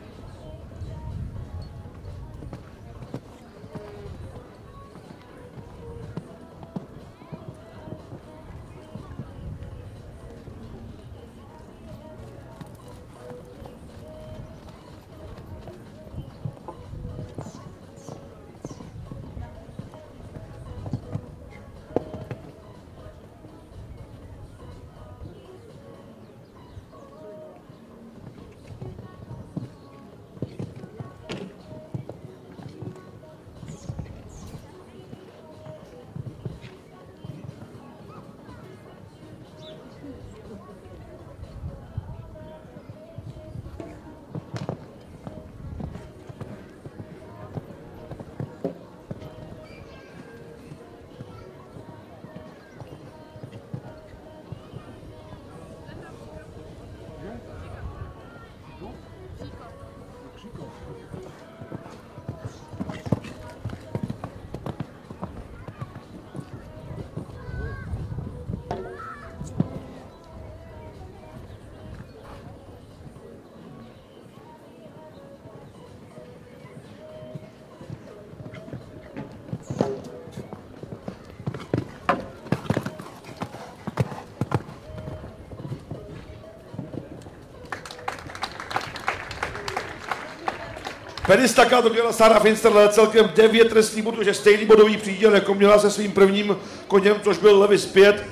Penistaka dělala Sara Finsterle celkem 9 trestných bodů, že stejný bodový příděl, jako měla se svým prvním koněm, což byl Levis 5.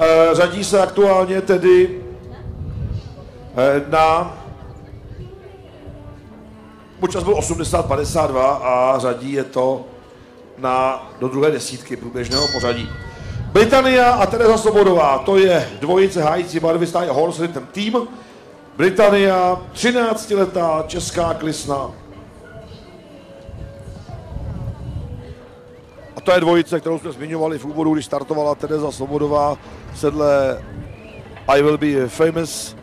E, řadí se aktuálně tedy e, na počas byl 80-52 a řadí je to na, do druhé desítky průběžného pořadí. Británia a Teresa Sobodová, to je dvojice hájící barvy stáje Horse Rhythm Team. Británia, 13-letá česká klisna, to je dvojice, kterou jsme zmiňovali v úvodu, když startovala Tereza Svobodová v sedle I Will Be Famous.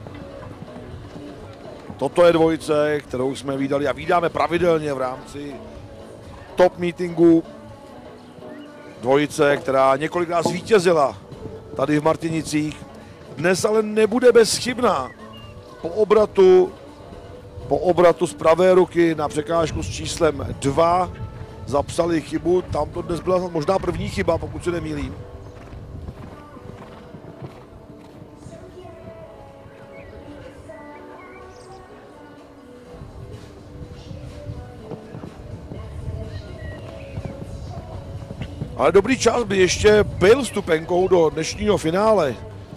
Toto je dvojice, kterou jsme vydali a vydáme pravidelně v rámci top meetingu. Dvojice, která několikrát zvítězila tady v Martinicích. Dnes ale nebude bezchybná. Po obratu, po obratu z pravé ruky na překážku s číslem 2 zapsali chybu, tam to dnes byla možná první chyba, pokud se nemýlím. Ale dobrý čas by ještě byl stupenkou do dnešního finále.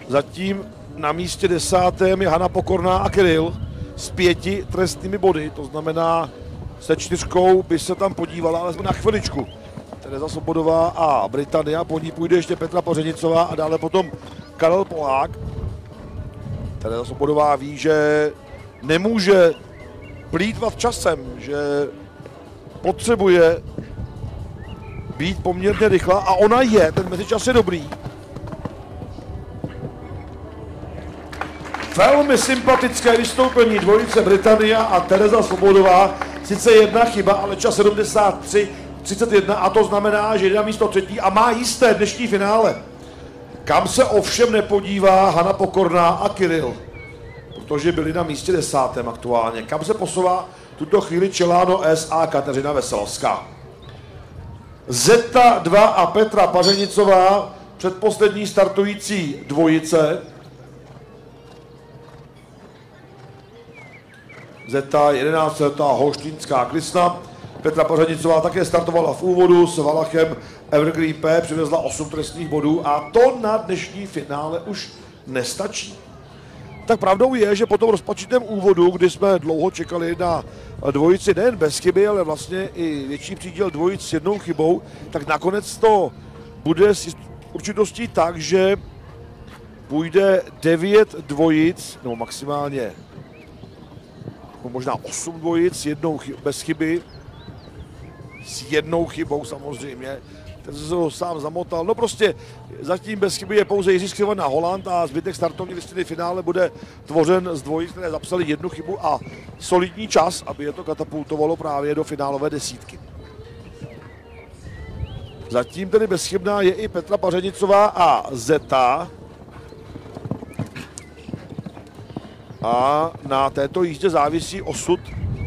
Zatím na místě desátém je Hana Pokorná a Kiril s pěti trestnými body, to znamená se čtyřkou by se tam podívala, ale na chviličku. Tereza Sobodová a Britannia, po ní půjde ještě Petra Pořenicová a dále potom Karel Polák. Tereza Sobodová ví, že nemůže plítvat časem, že potřebuje být poměrně rychlá a ona je, ten mezičas je dobrý. Velmi sympatické vystoupení dvojice Britannia a Tereza Svobodová sice jedna chyba, ale čas 73, 31 a to znamená, že jde na místo třetí a má jisté dnešní finále. Kam se ovšem nepodívá Hana Pokorná a Kiril, protože byli na místě desátém aktuálně. Kam se posouvá tuto chvíli Čeláno S a Kateřina Veselovská. Zeta 2 a Petra Pařenicová, předposlední startující dvojice, Zeta 11 letá holštínská klisna. Petra Pořadnicová také startovala v úvodu s Valachem Evergreen P, přivezla 8 trestných bodů a to na dnešní finále už nestačí. tak pravdou je, že po tom rozpačitém úvodu, kdy jsme dlouho čekali na dvojici nejen bez chyby, ale vlastně i větší příděl dvojic s jednou chybou, tak nakonec to bude s určitostí tak, že půjde devět dvojic, nebo maximálně no možná osm dvojic s jednou bez chyby, s jednou chybou samozřejmě, ten se ho sám zamotal. No prostě zatím bez chyby je pouze Jiří Skřivan a Holand a zbytek startovní listiny finále bude tvořen z dvojic, které zapsali jednu chybu a solidní čas, aby je to katapultovalo právě do finálové desítky. Zatím tedy bezchybná je i Petra Pařenicová a Zeta. A na této jízdě závisí osud,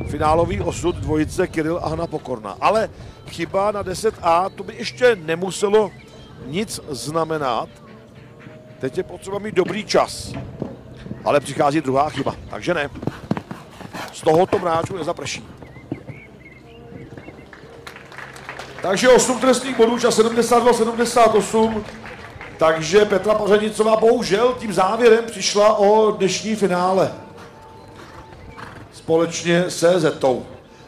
finálový osud dvojice Kiril a Hana Pokorná. Ale chyba na 10A, to by ještě nemuselo nic znamenat. Teď je potřeba mít dobrý čas. Ale přichází druhá chyba, takže ne. Z tohoto mráču nezaprší. Takže 8 trestných bodů, čas 72-78. Takže Petra Pařenicová bohužel tím závěrem přišla o dnešní finále. Společně se Zetou.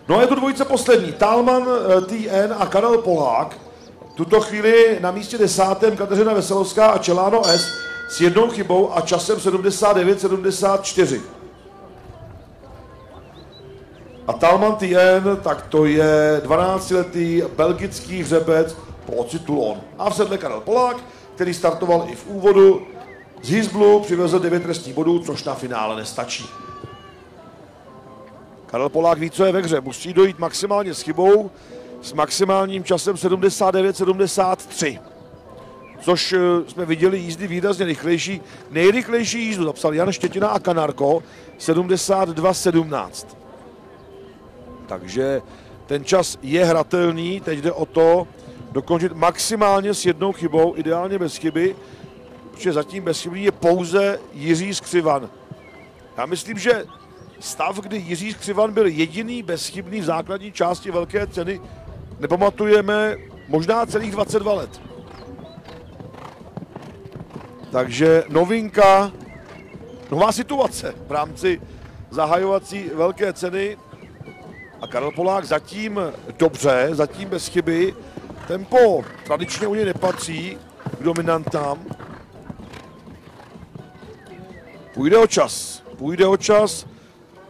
No a je to dvojice poslední. Talman eh, TN a Karel Polák. Tuto chvíli na místě desátém Kateřina Veselovská a Čeláno S s jednou chybou a časem 79-74. A Talman TN, tak to je 12-letý belgický hřebec Poci Toulon. A v sedle Karel Polák, který startoval i v úvodu z Hizblu, přivezl 9 trestních bodů, což na finále nestačí. Karel Polák ví, co je ve hře. Musí dojít maximálně s chybou s maximálním časem 79-73. Což eh, jsme viděli jízdy výrazně rychlejší. Nejrychlejší jízdu zapsal Jan Štětina a Kanarko 72-17. Takže ten čas je hratelný, teď jde o to dokončit maximálně s jednou chybou, ideálně bez chyby, protože zatím bezchybný je pouze Jiří Skřivan. Já myslím, že stav, kdy Jiří Skřivan byl jediný bezchybný v základní části velké ceny, nepamatujeme možná celých 22 let. Takže novinka, nová situace v rámci zahajovací velké ceny a Karel Polák zatím dobře, zatím bez chyby. Tempo tradičně u něj nepatří k dominantám. Půjde o čas. Půjde o čas.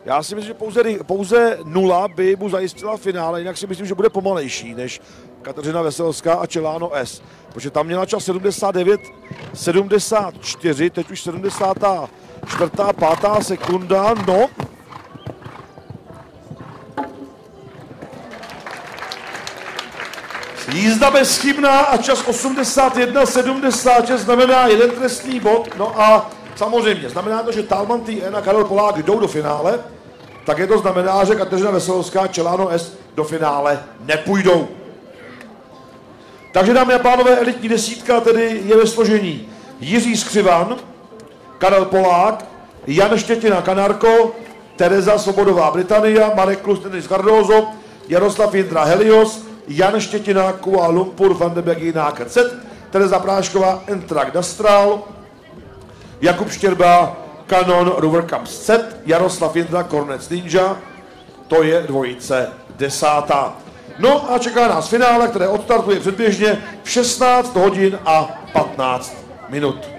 Já si myslím, že pouze, pouze nula by mu zajistila finále, jinak si myslím, že bude pomalejší než Kateřina Veselská a Čeláno S. Protože tam měla čas 79, 74, teď už 74. 5. sekunda, no, Jízda bezchybná a čas 81-76 znamená jeden trestný bod. No a samozřejmě znamená to, že Talman TN a Karel Polák jdou do finále, také to znamená, že Kateřina Veselovská Čeláno S do finále nepůjdou. Takže dámy a pánové, elitní desítka tedy je ve složení Jiří Skřivan, Karel Polák, Jan Štětina Kanarko, Tereza Svobodová Britannia, Marek Klus Denis Cardozo, Jaroslav Jindra Helios, Jan Štětina, Kuala Lumpur, Van de Náker Set, Tereza Prášková, Entrak Dastral, Jakub Štěrba, Canon Rover Cup Set, Jaroslav Jindra, Kornec Ninja, to je dvojice desátá. No a čeká nás finále, které odstartuje předběžně v 16 hodin a 15 minut.